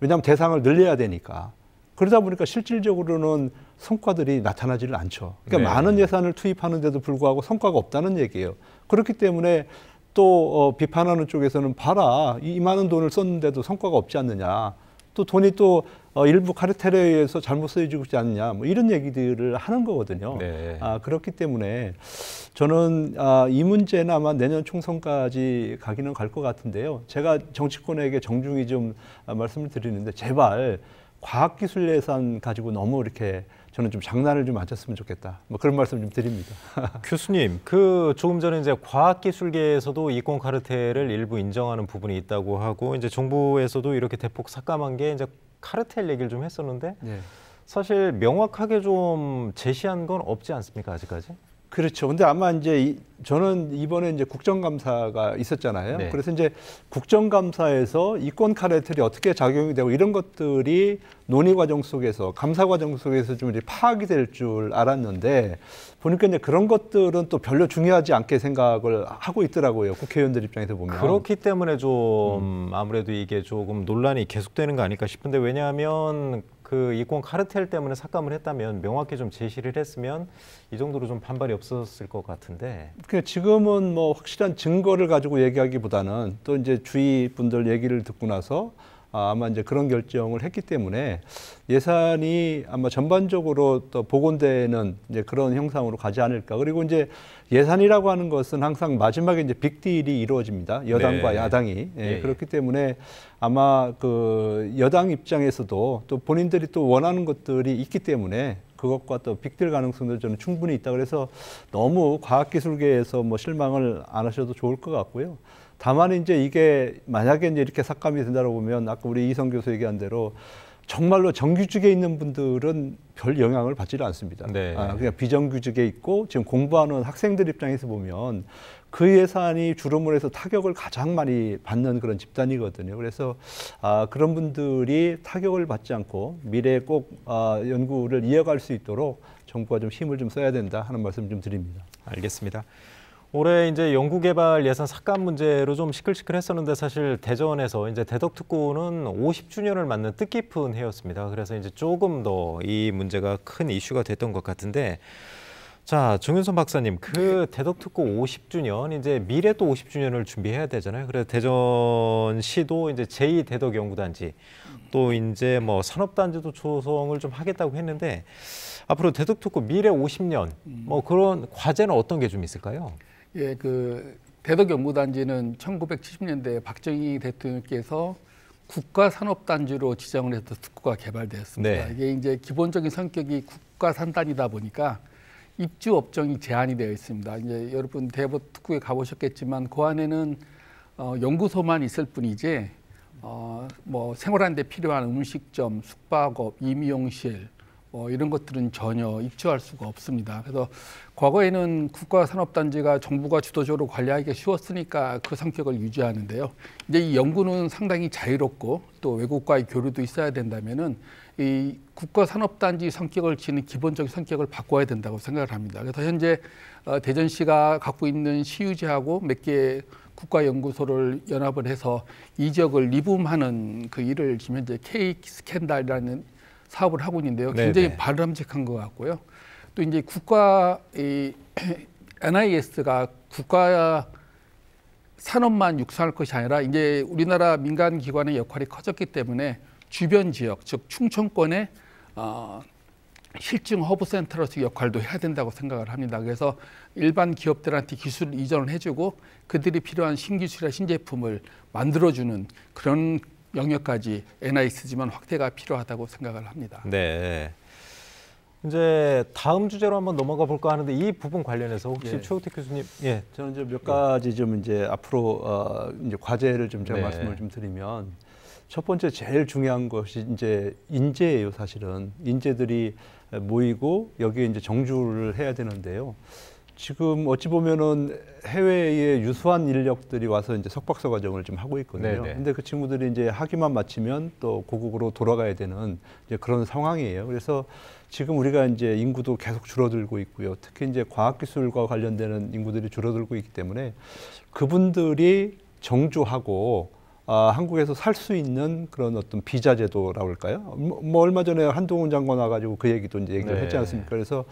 Speaker 2: 왜냐하면 대상을 늘려야 되니까. 그러다 보니까 실질적으로는 성과들이 나타나지를 않죠. 그러니까
Speaker 1: 네.
Speaker 2: 많은 예산을 투입하는데도 불구하고 성과가 없다는 얘기예요. 그렇기 때문에 또 어, 비판하는 쪽에서는 봐라 이 많은 돈을 썼는데도 성과가 없지 않느냐. 또 돈이 또 어, 일부 카르텔에 의해서 잘못 쓰여지고 있지 않느냐. 뭐 이런 얘기들을 하는 거거든요.
Speaker 1: 네.
Speaker 2: 아, 그렇기 때문에 저는 아, 이 문제는 아마 내년 총선까지 가기는 갈 것 같은데요. 제가 정치권에게 정중히 좀 아, 말씀을 드리는데 제발 과학기술 예산 가지고 너무 이렇게 저는 좀 장난을 좀 안 쳤으면 좋겠다. 뭐 그런 말씀 좀 드립니다.
Speaker 1: 교수님, 그 조금 전에 이제 과학기술계에서도 이권 카르텔을 일부 인정하는 부분이 있다고 하고 이제 정부에서도 이렇게 대폭 삭감한 게 이제 카르텔 얘기를 좀 했었는데
Speaker 2: 네.
Speaker 1: 사실 명확하게 좀 제시한 건 없지 않습니까 아직까지?
Speaker 2: 그렇죠. 근데 아마 이제 이, 저는 이번에 이제 국정감사가 있었잖아요.
Speaker 1: 네.
Speaker 2: 그래서 이제 국정감사에서 이권 카르텔이 어떻게 작용이 되고 이런 것들이 논의 과정 속에서 감사 과정 속에서 좀 이렇게 파악이 될 줄 알았는데 보니까 이제 그런 것들은 또 별로 중요하지 않게 생각을 하고 있더라고요. 국회의원들 입장에서 보면.
Speaker 1: 그렇기 때문에 좀 아무래도 이게 조금 논란이 계속되는 거 아닐까 싶은데 왜냐하면 그 이권 카르텔 때문에 삭감을 했다면 명확히 좀 제시를 했으면 이 정도로 좀 반발이 없었을 것 같은데.
Speaker 2: 그 지금은 뭐 확실한 증거를 가지고 얘기하기보다는 또 이제 주위 분들 얘기를 듣고 나서 아, 아마 이제 그런 결정을 했기 때문에 예산이 아마 전반적으로 또 복원되는 이제 그런 형상으로 가지 않을까. 그리고 이제 예산이라고 하는 것은 항상 마지막에 이제 빅딜이 이루어집니다. 여당과
Speaker 1: 네.
Speaker 2: 야당이. 예,
Speaker 1: 예, 예.
Speaker 2: 그렇기 때문에 아마 그 여당 입장에서도 또 본인들이 또 원하는 것들이 있기 때문에 그것과 또 빅딜 가능성도 저는 충분히 있다. 그래서 너무 과학기술계에서 뭐 실망을 안 하셔도 좋을 것 같고요. 다만 이제 이게 만약에 이제 이렇게 삭감이 된다고 보면 아까 우리 이성 교수 얘기한 대로 정말로 정규직에 있는 분들은 별 영향을 받지를 않습니다.
Speaker 1: 네.
Speaker 2: 아, 그냥 비정규직에 있고 지금 공부하는 학생들 입장에서 보면 그 예산이 주름을 해서 타격을 가장 많이 받는 그런 집단이거든요. 그래서 아, 그런 분들이 타격을 받지 않고 미래에 꼭 아, 연구를 이어갈 수 있도록 정부가 좀 힘을 좀 써야 된다 하는 말씀 좀 드립니다.
Speaker 1: 알겠습니다. 올해 이제 연구개발 예산 삭감 문제로 좀 시끌시끌했었는데 사실 대전에서 이제 대덕특구는 50주년을 맞는 뜻깊은 해였습니다. 그래서 이제 조금 더 이 문제가 큰 이슈가 됐던 것 같은데 자 정윤선 박사님 그 대덕특구 50주년 이제 미래 또 50주년을 준비해야 되잖아요. 그래서 대전시도 이제 제2 대덕연구단지 또 이제 뭐 산업단지도 조성을 좀 하겠다고 했는데 앞으로 대덕특구 미래 50년 뭐 그런 과제는 어떤 게 좀 있을까요?
Speaker 4: 예, 그 대덕 연구단지는 1970년대 박정희 대통령께서 국가 산업 단지로 지정을 해서 특구가 개발되었습니다.
Speaker 1: 네.
Speaker 4: 이게 이제 기본적인 성격이 국가 산단이다 보니까 입주 업종이 제한이 되어 있습니다. 이제 여러분 대법 특구에 가보셨겠지만 그 안에는 어, 연구소만 있을 뿐이지 어, 뭐 생활하는데 필요한 음식점, 숙박업, 임용실, 어, 이런 것들은 전혀 입주할 수가 없습니다. 그래서 과거에는 국가산업단지가 정부가 주도적으로 관리하기가 쉬웠으니까 그 성격을 유지하는데요. 이제 이 연구는 상당히 자유롭고 또 외국과의 교류도 있어야 된다면은 이 국가산업단지 성격을 지닌 기본적인 성격을 바꿔야 된다고 생각을 합니다. 그래서 현재 어, 대전시가 갖고 있는 시유지하고 몇개 국가연구소를 연합을 해서 이 지역을 reboom하는 그 일을 지금 현재 K 켄달이라는 사업을 하고 있는데요. 굉장히
Speaker 1: 네네.
Speaker 4: 바람직한 것 같고요. 또 이제 국가 이 NIS가 국가 산업만 육성할 것이 아니라 이제 우리나라 민간 기관의 역할이 커졌기 때문에 주변 지역, 즉 충청권의 어, 실증 허브 센터로서 역할도 해야 된다고 생각을 합니다. 그래서 일반 기업들한테 기술 이전을 해주고 그들이 필요한 신기술이나 신제품을 만들어주는 그런 영역까지 NIS지만 확대가 필요하다고 생각을 합니다.
Speaker 1: 네. 이제 다음 주제로 한번 넘어가 볼까 하는데 이 부분 관련해서 혹시
Speaker 2: 예.
Speaker 1: 최우택 교수님, 예,
Speaker 2: 저는 이제 몇 가지 좀 이제 앞으로 어 이제 과제를 좀 제가
Speaker 1: 네.
Speaker 2: 말씀을 좀 드리면 첫 번째 제일 중요한 것이 이제 인재예요, 사실은. 인재들이 모이고 여기에 이제 정주를 해야 되는데요. 지금 어찌 보면은 해외의 유수한 인력들이 와서 이제 석박사 과정을 좀 하고 있거든요.
Speaker 1: 네네.
Speaker 2: 근데 그 친구들이 이제 학위만 마치면 또 고국으로 돌아가야 되는 이제 그런 상황이에요. 그래서 지금 우리가 이제 인구도 계속 줄어들고 있고요. 특히 이제 과학기술과 관련되는 인구들이 줄어들고 있기 때문에 그분들이 정주하고 아, 한국에서 살 수 있는 그런 어떤 비자 제도라고 할까요? 뭐, 뭐 얼마 전에 한동훈 장관 와가지고 그 얘기도 이제 얘기를
Speaker 1: 네.
Speaker 2: 했지 않습니까? 그래서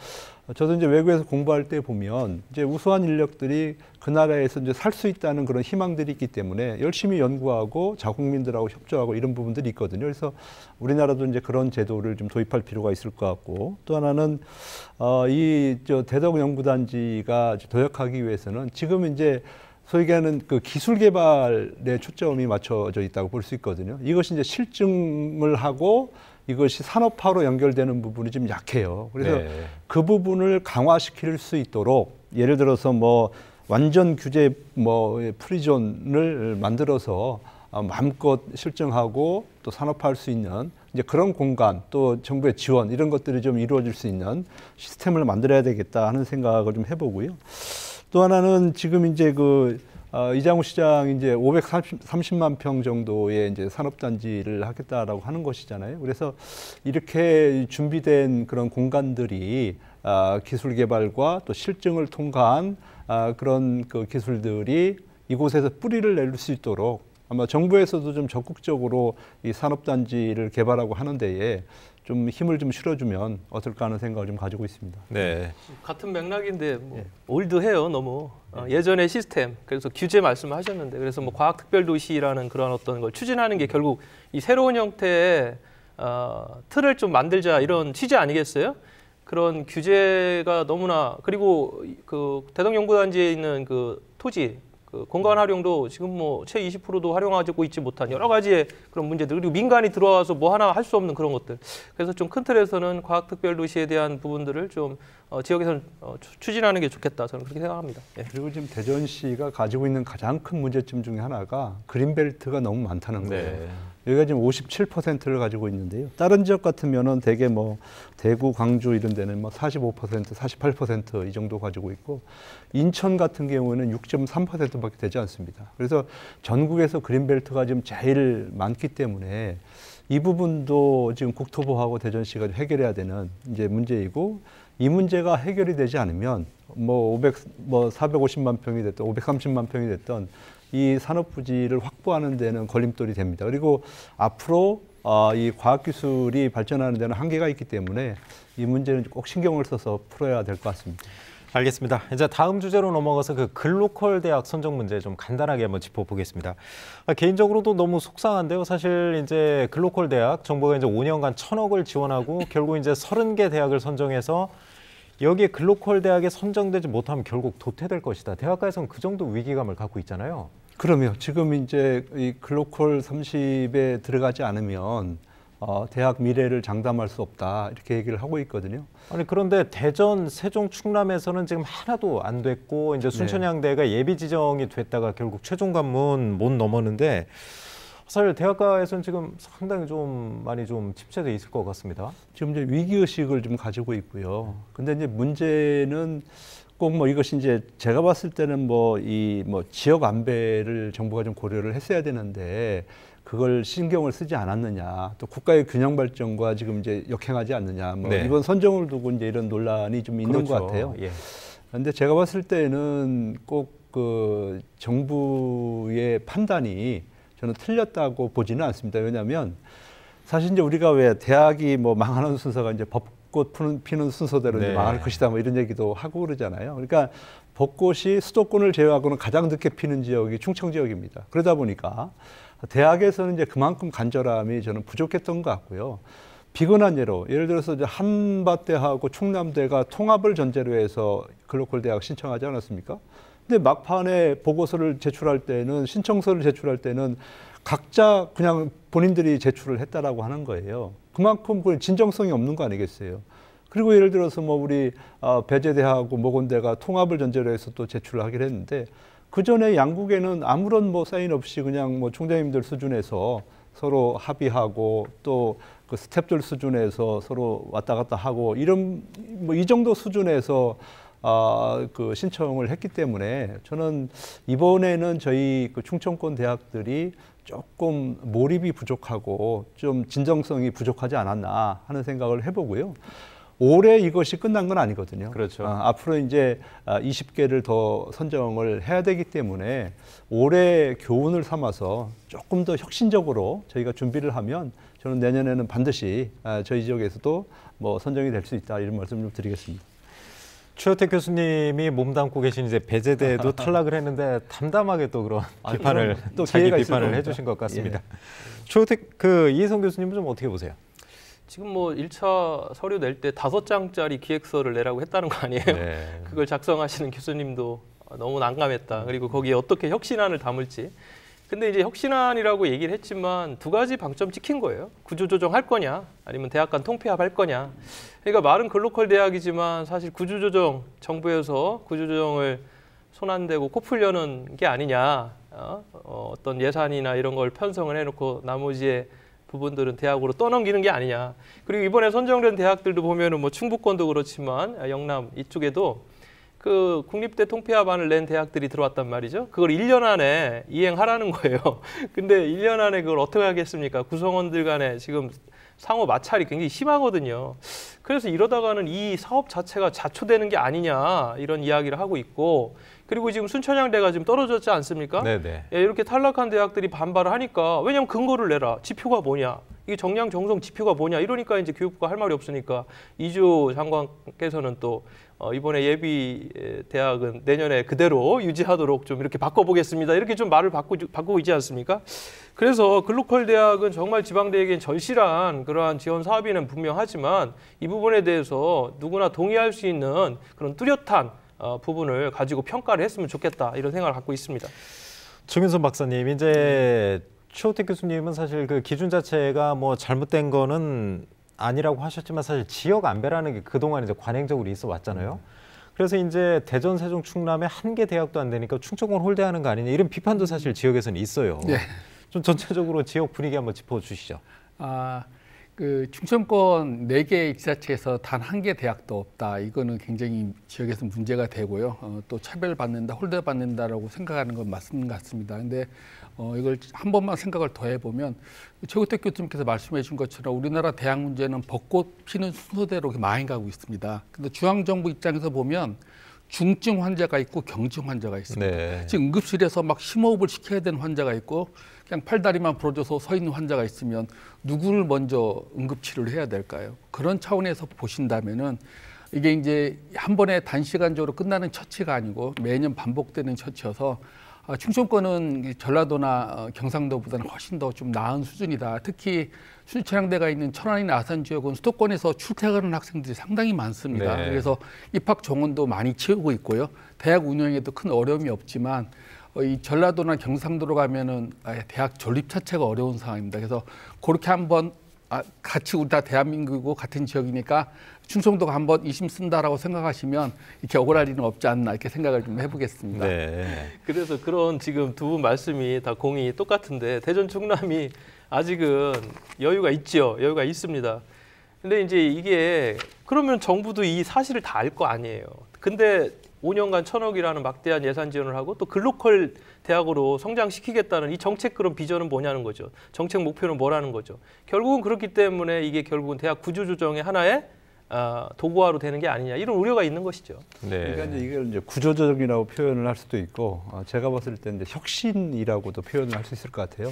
Speaker 2: 저도 이제 외국에서 공부할 때 보면 이제 우수한 인력들이 그 나라에서 이제 살 수 있다는 그런 희망들이 있기 때문에 열심히 연구하고 자국민들하고 협조하고 이런 부분들이 있거든요. 그래서 우리나라도 이제 그런 제도를 좀 도입할 필요가 있을 것 같고 또 하나는 어, 이저 대덕 연구단지가 도약하기 위해서는 지금 이제 소위 얘기하는 그 기술 개발에 초점이 맞춰져 있다고 볼 수 있거든요. 이것이 이제 실증을 하고 이것이 산업화로 연결되는 부분이 좀 약해요. 그래서
Speaker 1: 네.
Speaker 2: 그 부분을 강화시킬 수 있도록 예를 들어서 뭐 완전 규제 뭐 프리존을 만들어서 어, 마음껏 실증하고 또 산업화할 수 있는 이제 그런 공간 또 정부의 지원 이런 것들이 좀 이루어질 수 있는 시스템을 만들어야 되겠다 하는 생각을 좀 해보고요. 또 하나는 지금 이제 그 어, 이장우 시장 이제 530만 평 정도의 이제 산업단지를 하겠다라고 하는 것이잖아요. 그래서 이렇게 준비된 그런 공간들이 아, 기술 개발과 또 실증을 통과한 아, 그런 그 기술들이 이곳에서 뿌리를 낼 수 있도록 아마 정부에서도 좀 적극적으로 이 산업단지를 개발하고 하는 데에 좀 힘을 좀 실어주면 어떨까 하는 생각을 좀 가지고 있습니다.
Speaker 1: 네.
Speaker 3: 같은 맥락인데 뭐 올드해요 너무 어, 예전의 시스템 그래서 규제 말씀하셨는데 그래서 뭐 과학 특별 도시라는 그런 어떤 걸 추진하는 게 결국 이 새로운 형태의 어, 틀을 좀 만들자 이런 취지 아니겠어요? 그런 규제가 너무나 그리고 그 대덕연구단지에 있는 그 토지 그 공간 활용도 지금 뭐채 20%도 활용하고 있지 못한 여러 가지의 그런 문제들 그리고 민간이 들어와서 뭐 하나 할 수 없는 그런 것들 그래서 좀 큰 틀에서는 과학 특별 도시에 대한 부분들을 좀 어, 지역에서는 어, 추- 추진하는 게 좋겠다 저는 그렇게 생각합니다. 예.
Speaker 2: 그리고 지금 대전시가 가지고 있는 가장 큰 문제점 중에 하나가 그린벨트가 너무 많다는 거예요.
Speaker 1: 네.
Speaker 2: 여기가 지금 57%를 가지고 있는데요. 다른 지역 같으면은 대개 뭐 대구, 광주 이런 데는 뭐 45%, 48%이 정도 가지고 있고 인천 같은 경우에는 6.3%밖에 되지 않습니다. 그래서 전국에서 그린벨트가 지금 제일 많기 때문에 이 부분도 지금 국토부하고 대전시가 해결해야 되는 이제 문제이고 이 문제가 해결이 되지 않으면 뭐 500, 뭐 450만 평이 됐던 530만 평이 됐던 이 산업 부지를 확보하는 데는 걸림돌이 됩니다. 그리고 앞으로 어, 이 과학기술이 발전하는 데는 한계가 있기 때문에 이 문제는 꼭 신경을 써서 풀어야 될 것 같습니다.
Speaker 1: 알겠습니다. 이제 다음 주제로 넘어가서 그 글로컬 대학 선정 문제 좀 간단하게 한번 짚어보겠습니다. 아, 개인적으로도 너무 속상한데요. 사실 이제 글로컬 대학 정부가 이제 5년간 천억을 지원하고 결국 이제 30개 대학을 선정해서 여기에 글로컬 대학에 선정되지 못하면 결국 도태될 것이다. 대학가에서는 그 정도 위기감을 갖고 있잖아요.
Speaker 2: 그러면 지금 이제 이 글로컬 30에 들어가지 않으면 어, 대학 미래를 장담할 수 없다 이렇게 얘기를 하고 있거든요.
Speaker 1: 아니 그런데 대전, 세종, 충남에서는 지금 하나도 안 됐고 이제 순천향대가 예비 지정이 됐다가 결국 최종 관문 못 넘었는데 사실 대학가에서는 지금 상당히 좀 많이 좀 침체돼 있을 것 같습니다.
Speaker 2: 지금 이제 위기 의식을 좀 가지고 있고요. 근데 이제 문제는 꼭 뭐 이것이 이제 제가 봤을 때는 뭐이뭐 지역 안배를 정부가 좀 고려를 했어야 되는데 그걸 신경을 쓰지 않았느냐 또 국가의 균형 발전과 지금 이제 역행하지 않느냐 뭐
Speaker 1: 네.
Speaker 2: 이번 선정을 두고 이제 이런 논란이 좀 있는 것 같아요.
Speaker 1: 예.
Speaker 2: 근데 제가 봤을 때는 꼭 그 정부의 판단이 저는 틀렸다고 보지는 않습니다. 왜냐하면 사실 이제 우리가 왜 대학이 뭐 망하는 순서가 이제 벚꽃 피는, 순서대로 이제
Speaker 1: 네.
Speaker 2: 망할 것이다 뭐 이런 얘기도 하고 그러잖아요. 그러니까 벚꽃이 수도권을 제외하고는 가장 늦게 피는 지역이 충청 지역입니다. 그러다 보니까 대학에서는 이제 그만큼 간절함이 저는 부족했던 것 같고요. 비근한 예로 예를 들어서 이제 한밭대하고 충남대가 통합을 전제로 해서 글로컬 대학 신청하지 않았습니까? 근데 막판에 보고서를 제출할 때는 신청서를 제출할 때는 각자 그냥 본인들이 제출을 했다라고 하는 거예요. 그만큼 그 진정성이 없는 거 아니겠어요? 그리고 예를 들어서 뭐 우리 어, 배제대하고 모건대가 통합을 전제로 해서 또 제출을 하기로 했는데 그 전에 양국에는 아무런 뭐 사인 없이 그냥 뭐 총장님들 수준에서 서로 합의하고 또 그 스탭들 수준에서 서로 왔다 갔다 하고 이런 뭐 이 정도 수준에서 아, 그 신청을 했기 때문에 저는 이번에는 저희 그 충청권 대학들이 조금 몰입이 부족하고 좀 진정성이 부족하지 않았나 하는 생각을 해보고요. 올해 이것이 끝난 건 아니거든요.
Speaker 1: 그렇죠.
Speaker 2: 아, 앞으로 이제 아, 20개를 더 선정을 해야 되기 때문에 올해 교훈을 삼아서 조금 더 혁신적으로 저희가 준비를 하면 저는 내년에는 반드시 아, 저희 지역에서도 뭐 선정이 될 수 있다 이런 말씀 좀 드리겠습니다.
Speaker 1: 최호택 교수님이 몸담고 계신 이제 배제대도 탈락을 했는데 담담하게 또 그런
Speaker 2: 아,
Speaker 1: 비판을
Speaker 2: 또
Speaker 1: 자기 비판을
Speaker 2: 겁니다.
Speaker 1: 해주신 것 같습니다. 최호택 그 이혜성 교수님은 좀 어떻게 보세요?
Speaker 3: 지금 뭐 1차 서류 낼 때 다섯 장짜리 기획서를 내라고 했다는 거 아니에요?
Speaker 1: 네.
Speaker 3: 그걸 작성하시는 교수님도 너무 난감했다. 그리고 거기에 어떻게 혁신안을 담을지. 근데 이제 혁신안이라고 얘기를 했지만 두 가지 방점 찍힌 거예요. 구조조정 할 거냐, 아니면 대학 간 통폐합 할 거냐. 그러니까 말은 글로컬 대학이지만 사실 구조조정 정부에서 구조조정을 손 안 대고 코 풀려는 게 아니냐. 어? 어, 어떤 예산이나 이런 걸 편성을 해놓고 나머지의 부분들은 대학으로 떠넘기는 게 아니냐. 그리고 이번에 선정된 대학들도 보면은 뭐 충북권도 그렇지만 영남 이쪽에도 그 국립대 통폐합안을 낸 대학들이 들어왔단 말이죠. 그걸 1년 안에 이행하라는 거예요. 근데 1년 안에 그걸 어떻게 하겠습니까? 구성원들 간에 지금 상호 마찰이 굉장히 심하거든요. 그래서 이러다가는 이 사업 자체가 자초되는 게 아니냐 이런 이야기를 하고 있고 그리고 지금 순천향대가 지금 떨어졌지 않습니까?
Speaker 1: 네네.
Speaker 3: 예, 이렇게 탈락한 대학들이 반발을 하니까 왜냐하면 근거를 내라 지표가 뭐냐 이게 정량 정성 지표가 뭐냐 이러니까 이제 교육부가 할 말이 없으니까 이주 장관께서는 또 어, 이번에 예비 에, 대학은 내년에 그대로 유지하도록 좀 이렇게 바꿔보겠습니다 이렇게 좀 말을 바꾸, 바꾸고 있지 않습니까? 그래서 글로컬 대학은 정말 지방대에겐 절실한 그러한 지원 사업이는 분명하지만 이 부분에 대해서 누구나 동의할 수 있는 그런 뚜렷한 어, 부분을 가지고 평가를 했으면 좋겠다 이런 생각을 갖고 있습니다.
Speaker 1: 정윤선 박사님 이제 최호택 교수님은 사실 그 기준 자체가 뭐 잘못된 거는 아니라고 하셨지만 사실 지역 안배라는 게 그동안 이제 관행적으로 있어 왔잖아요. 그래서 이제 대전, 세종, 충남에 한 개 대학도 안 되니까 충청권 홀대하는 거 아니냐 이런 비판도 사실 지역에서는 있어요.
Speaker 4: 네.
Speaker 1: 좀 전체적으로 지역 분위기 한번 짚어주시죠.
Speaker 4: 아, 그 충청권 네 개 지자체에서 단 한 개 대학도 없다. 이거는 굉장히 지역에서 문제가 되고요. 어, 또 차별받는다, 홀대받는다라고 생각하는 건 맞는 것 같습니다. 근데 어, 이걸 한 번만 생각을 더 해보면 최고택 교수님께서 말씀해 주신 것처럼 우리나라 대학 문제는 벚꽃 피는 순서대로 많이 가고 있습니다. 근데 중앙정부 입장에서 보면 중증 환자가 있고 경증 환자가 있습니다.
Speaker 1: 네.
Speaker 4: 지금 응급실에서 막 심호흡을 시켜야 되는 환자가 있고 그냥 팔다리만 부러져서 서 있는 환자가 있으면 누구를 먼저 응급치료를 해야 될까요? 그런 차원에서 보신다면은 이게 이제 한 번에 단시간적으로 끝나는 처치가 아니고 매년 반복되는 처치여서 아, 충청권은 전라도나 어, 경상도보다는 훨씬 더 좀 나은 수준이다. 특히 순천향대가 있는 천안이나 아산 지역은 수도권에서 출퇴근하는 학생들이 상당히 많습니다.
Speaker 1: 네.
Speaker 4: 그래서 입학 정원도 많이 채우고 있고요. 대학 운영에도 큰 어려움이 없지만 어, 이 전라도나 경상도로 가면은 아예 대학 존립 자체가 어려운 상황입니다. 그래서 그렇게 한번 아, 같이 우리 다 대한민국이고 같은 지역이니까 충청도가 한번 이심 쓴다라고 생각하시면 이렇게 억울할 일은 없지 않나 이렇게 생각을 좀 해보겠습니다.
Speaker 1: 네.
Speaker 3: 그래서 그런 지금 두 분 말씀이 다 공이 똑같은데 대전 충남이 아직은 여유가 있죠. 여유가 있습니다. 근데 이제 이게 그러면 정부도 이 사실을 다 알 거 아니에요. 근데 5년간 천억이라는 막대한 예산 지원을 하고 또 글로컬 대학으로 성장시키겠다는 이 정책 그런 비전은 뭐냐는 거죠. 정책 목표는 뭐라는 거죠. 결국은 그렇기 때문에 이게 결국은 대학 구조 조정의 하나의 아, 도구화로 되는 게 아니냐 이런 우려가 있는 것이죠.
Speaker 1: 네.
Speaker 2: 그러니까 이제 이걸 이제 구조조정이라고 표현을 할 수도 있고 어, 제가 봤을 때 이제 혁신이라고도 표현을 할 수 있을 것 같아요.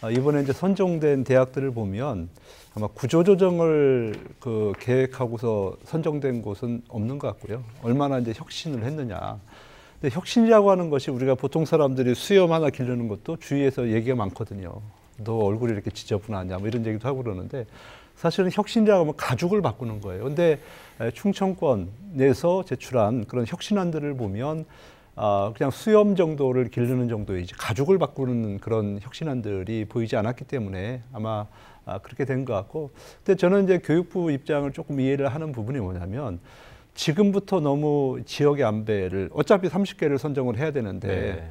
Speaker 2: 어, 이번에 이제 선정된 대학들을 보면 아마 구조조정을 그 계획하고서 선정된 곳은 없는 것 같고요. 얼마나 이제 혁신을 했느냐. 근데 혁신이라고 하는 것이 우리가 보통 사람들이 수염 하나 기르는 것도 주위에서 얘기가 많거든요. 너 얼굴이 이렇게 지저분하냐 뭐 이런 얘기도 하고 그러는데 사실은 혁신이라고 하면 가죽을 바꾸는 거예요. 근데 에, 충청권 내에서 제출한 그런 혁신안들을 보면 아, 그냥 수염 정도를 기르는 정도이지 가죽을 바꾸는 그런 혁신안들이 보이지 않았기 때문에 아마 아, 그렇게 된 것 같고 근데 저는 이제 교육부 입장을 조금 이해를 하는 부분이 뭐냐면 지금부터 너무 지역의 안배를 어차피 30개를 선정을 해야 되는데
Speaker 1: 네.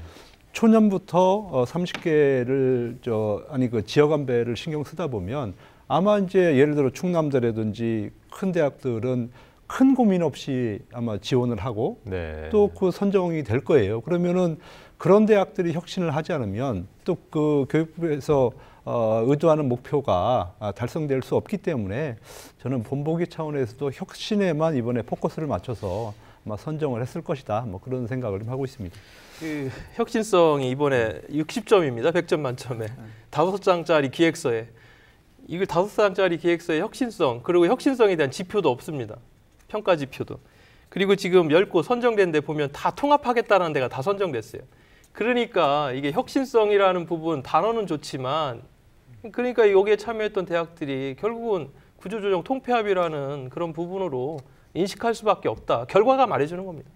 Speaker 2: 초년부터 어, 30개를 저 아니 그 지역 안배를 신경 쓰다 보면 아마 이제 예를 들어 충남대라든지 큰 대학들은 큰 고민 없이 아마 지원을 하고
Speaker 1: 네.
Speaker 2: 또그 선정이 될 거예요. 그러면은 그런 대학들이 혁신을 하지 않으면 또 그 교육부에서 어, 의도하는 목표가 아, 달성될 수 없기 때문에 저는 본보기 차원에서도 혁신에만 이번에 포커스를 맞춰서 아마 선정을 했을 것이다. 뭐 그런 생각을 좀 하고 있습니다.
Speaker 3: 그 혁신성이 이번에 60점입니다. 100점 만점에. 다섯 장짜리 기획서에 이걸 다섯 장짜리 기획서의 혁신성 그리고 혁신성에 대한 지표도 없습니다. 평가 지표도. 그리고 지금 10곳 선정된 데 보면 다 통합하겠다는 데가 다 선정됐어요. 그러니까 이게 혁신성이라는 부분 단어는 좋지만 그러니까 여기에 참여했던 대학들이 결국은 구조조정 통폐합이라는 그런 부분으로 인식할 수밖에 없다. 결과가 말해주는 겁니다.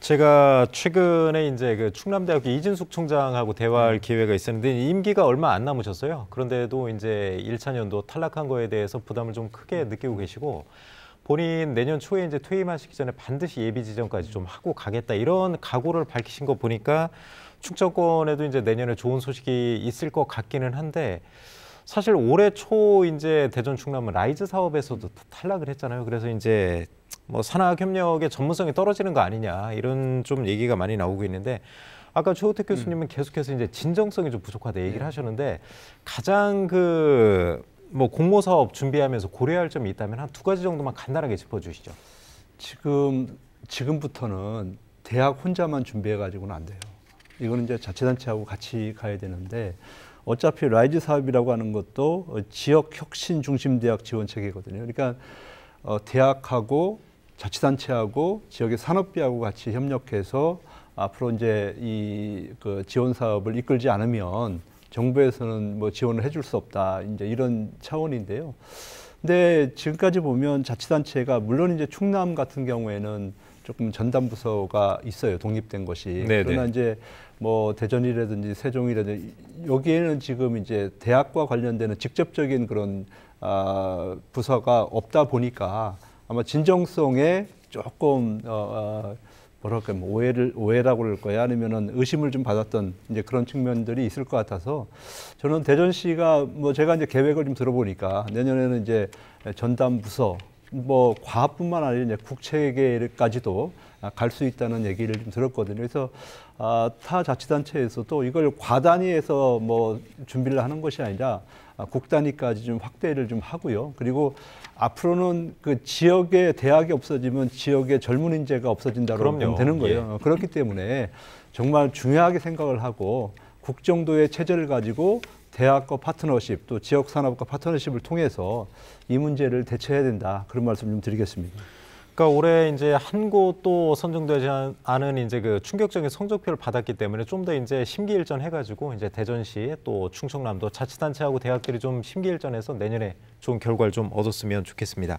Speaker 1: 제가 최근에 이제 그 충남대학교 이진숙 총장하고 대화할 기회가 있었는데 임기가 얼마 안 남으셨어요. 그런데도 이제 1차 년도 탈락한 거에 대해서 부담을 좀 크게 느끼고 계시고 본인 내년 초에 이제 퇴임하시기 전에 반드시 예비 지정까지 좀 하고 가겠다 이런 각오를 밝히신 거 보니까 충청권에도 이제 내년에 좋은 소식이 있을 것 같기는 한데 사실 올해 초 이제 대전 충남은 라이즈 사업에서도 탈락을 했잖아요. 그래서 이제 뭐 산학 협력의 전문성이 떨어지는 거 아니냐 이런 좀 얘기가 많이 나오고 있는데 아까 최호택 교수님은 계속해서 이제 진정성이 좀 부족하다 얘기를 하셨는데 가장 그 뭐 공모 사업 준비하면서 고려할 점이 있다면 한 두 가지 정도만 간단하게 짚어주시죠.
Speaker 2: 지금 지금부터는 대학 혼자만 준비해 가지고는 안 돼요. 이거는 이제 자치단체하고 같이 가야 되는데 어차피 라이즈 사업이라고 하는 것도 어, 지역 혁신 중심 대학 지원 체계거든요. 그러니까 어, 대학하고 자치단체하고 지역의 산업비하고 같이 협력해서 앞으로 이제 이 그 지원 사업을 이끌지 않으면 정부에서는 뭐 지원을 해줄 수 없다. 이제 이런 차원인데요. 근데 지금까지 보면 자치단체가 물론 이제 충남 같은 경우에는 조금 전담 부서가 있어요. 독립된 것이.
Speaker 1: 네네.
Speaker 2: 그러나 이제 뭐 대전이라든지 세종이라든지 여기에는 지금 이제 대학과 관련되는 직접적인 그런 아, 부서가 없다 보니까 아마 진정성에 조금 어, 어, 뭐랄까 뭐 오해를 오해라고 그럴 거야 아니면은 의심을 좀 받았던 이제 그런 측면들이 있을 것 같아서 저는 대전시가 뭐 제가 이제 계획을 좀 들어보니까 내년에는 이제 전담 부서 뭐 과학뿐만 아니라 이제 국체계까지도 갈 수 있다는 얘기를 좀 들었거든요. 그래서 아, 타 자치단체에서도 이걸 과단위에서 뭐 준비를 하는 것이 아니라 아, 국단위까지 좀 확대를 좀 하고요. 그리고 앞으로는 그 지역의 대학이 없어지면 지역의 젊은 인재가 없어진다고. 보면 되는 거예요. 그렇기 때문에 정말 중요하게 생각을 하고 국정도의 체제를 가지고 대학과 파트너십 또 지역 산업과 파트너십을 통해서 이 문제를 대처해야 된다. 그런 말씀 좀 드리겠습니다.
Speaker 1: 그러니까 올해 이제 한 곳도 선정되지 않- 않은 이제 그 충격적인 성적표를 받았기 때문에 좀 더 이제 심기일전 해가지고 이제 대전시 또 충청남도 자치단체하고 대학들이 좀 심기일전해서 내년에 좋은 결과를 좀 얻었으면 좋겠습니다.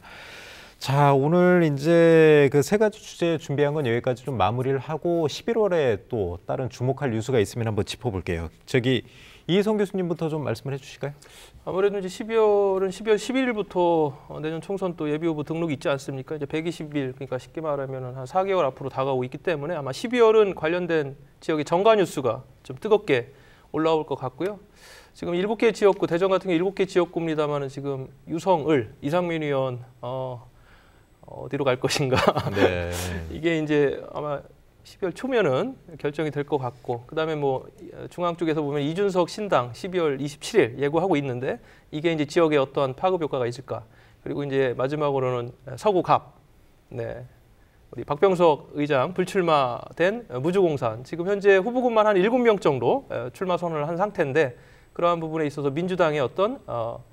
Speaker 1: 자, 오늘 이제 그 세 가지 주제 준비한 건 여기까지 좀 마무리를 하고 11월에 또 다른 주목할 뉴스가 있으면 한번 짚어볼게요. 저기 이희성 교수님부터 좀 말씀을 해주실까요?
Speaker 3: 아무래도 이제 12월은 12월 11일부터 내년 총선 또 예비 후보 등록이 있지 않습니까? 이제 120일 그러니까 쉽게 말하면 한 4개월 앞으로 다가오고 있기 때문에 아마 12월은 관련된 지역의 정가 뉴스가 좀 뜨겁게 올라올 것 같고요. 지금 7개 지역구 대전 같은 게 7개 지역구입니다만은 지금 유성을 이상민 의원 어, 어디로 갈 것인가
Speaker 1: 네.
Speaker 3: 이게 이제 아마 12월 초면은 결정이 될 것 같고 그다음에 뭐 중앙 쪽에서 보면 이준석 신당 12월 27일 예고하고 있는데 이게 이제 지역에 어떠한 파급 효과가 있을까? 그리고 이제 마지막으로는 서구갑. 네. 우리 박병석 의장 불출마된 무주공산. 지금 현재 후보군만 한 7명 정도 출마 선언을 한 상태인데 그러한 부분에 있어서 민주당의 어떤 어,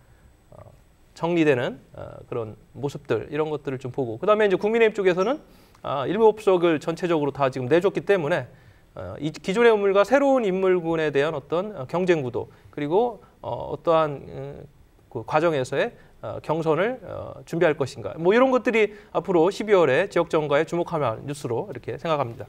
Speaker 3: 정리되는 어, 그런 모습들 이런 것들을 좀 보고 그다음에 이제 국민의힘 쪽에서는 아, 일곱 석을 전체적으로 다 지금 내줬기 때문에 어, 이 기존의 인물과 새로운 인물군에 대한 어떤 어, 경쟁 구도 그리고 어, 어떠한 음, 그 과정에서의 어, 경선을 어, 준비할 것인가 뭐 이런 것들이 앞으로 12월에 지역 정가에 주목하면 뉴스로 이렇게 생각합니다.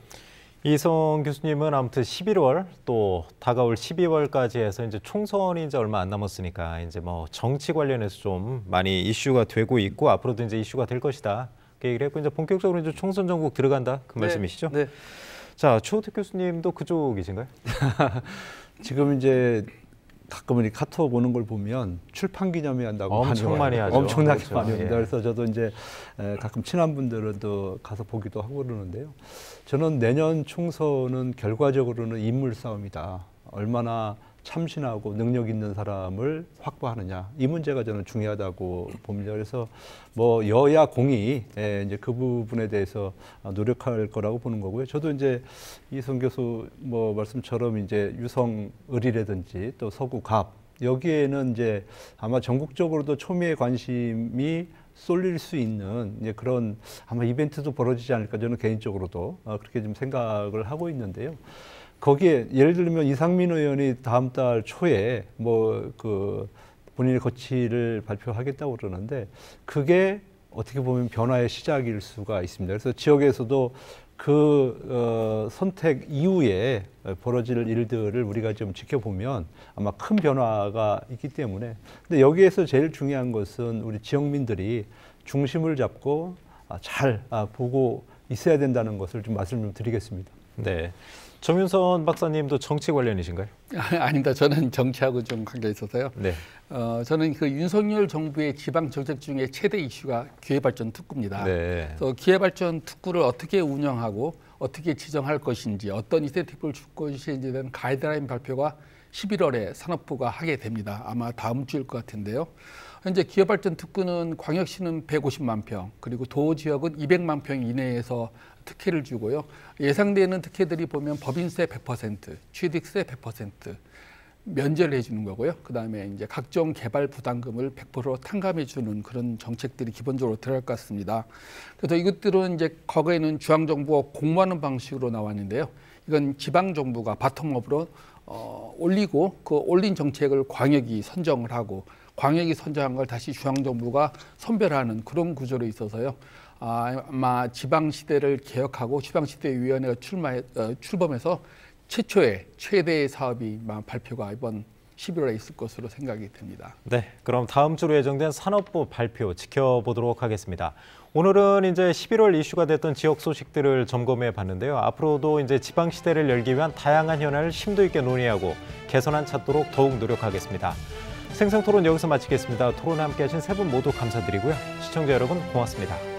Speaker 1: 이성 교수님은 아무튼 11월 또 다가올 12월까지 해서 이제 총선이 이제 얼마 안 남았으니까 이제 뭐 정치 관련해서 좀 많이 이슈가 되고 있고 앞으로도 이제 이슈가 될 것이다. 그 얘기를 했고 이제 본격적으로 이제 총선 전국 들어간다 그
Speaker 3: 네,
Speaker 1: 말씀이시죠?
Speaker 3: 네.
Speaker 1: 자 최호택 교수님도 그쪽이신가요?
Speaker 2: 지금 이제 가끔 이렇게 카톡 오는 걸 보면 출판 기념회 한다고
Speaker 1: 엄청 많이. 하죠.
Speaker 2: 엄청나게
Speaker 1: 그렇죠.
Speaker 2: 많이 옵니다.
Speaker 1: 예.
Speaker 2: 그래서 저도 이제 에, 가끔 친한 분들은 또 가서 보기도 하고 그러는데요. 저는 내년 총선은 결과적으로는 인물 싸움이다. 얼마나 참신하고 능력 있는 사람을 확보하느냐 이 문제가 저는 중요하다고 봅니다. 그래서 뭐 여야 공이 예, 이제 그 부분에 대해서 노력할 거라고 보는 거고요. 저도 이제 이성 교수 뭐 말씀처럼 이제 유성 을이라든지 또 서구 갑 여기에는 이제 아마 전국적으로도 초미의 관심이 쏠릴 수 있는 이제 그런 아마 이벤트도 벌어지지 않을까 저는 개인적으로도 어, 그렇게 좀 생각을 하고 있는데요. 거기에 예를 들면 이상민 의원이 다음 달 초에 뭐 그 본인의 거취를 발표하겠다고 그러는데 그게 어떻게 보면 변화의 시작일 수가 있습니다. 그래서 지역에서도 그 어, 선택 이후에 벌어질 일들을 우리가 좀 지켜보면 아마 큰 변화가 있기 때문에 근데 여기에서 제일 중요한 것은 우리 지역민들이 중심을 잡고 아, 잘 아, 보고 있어야 된다는 것을 좀 말씀 좀 드리겠습니다.
Speaker 1: 네. 정윤선 박사님도 정치 관련이신가요?
Speaker 4: 아닙니다. 저는 정치하고 좀 관계 있어서요.
Speaker 1: 네.
Speaker 4: 어, 저는 그 윤석열 정부의 지방 정책 중에 최대 이슈가 기회발전 특구입니다.
Speaker 1: 네.
Speaker 4: 그래서 기회발전 특구를 어떻게 운영하고 어떻게 지정할 것인지 어떤 인센티브를 줄 것인지에 대한 가이드라인 발표가 11월에 산업부가 하게 됩니다. 아마 다음 주일 것 같은데요. 현재 기업발전 특구는 광역시는 150만 평, 그리고 도 지역은 200만 평 이내에서 특혜를 주고요. 예상되는 특혜들이 보면 법인세 100%, 취득세 100%, 면제를 해주는 거고요. 그 다음에 이제 각종 개발 부담금을 100% 탕감해 주는 그런 정책들이 기본적으로 들어갈 것 같습니다. 그래서 이것들은 이제 과거에는 중앙정부가 공모하는 방식으로 나왔는데요. 이건 지방정부가 바텀업으로 어, 올리고 그 올린 정책을 광역이 선정을 하고 광역이 선정한 걸 다시 중앙정부가 선별하는 그런 구조로 있어서요. 아, 아마 지방시대를 개혁하고 지방시대위원회가 출마 어, 출범해서 최초의 최대의 사업이 발표가 이번 11월에 있을 것으로 생각이 됩니다.
Speaker 1: 네, 그럼 다음 주로 예정된 산업부 발표 지켜보도록 하겠습니다. 오늘은 이제 11월 이슈가 됐던 지역 소식들을 점검해 봤는데요. 앞으로도 이제 지방 시대를 열기 위한 다양한 현안을 심도 있게 논의하고 개선안 찾도록 더욱 노력하겠습니다. 생생 토론 여기서 마치겠습니다. 토론에 함께하신 세 분 모두 감사드리고요. 시청자 여러분 고맙습니다.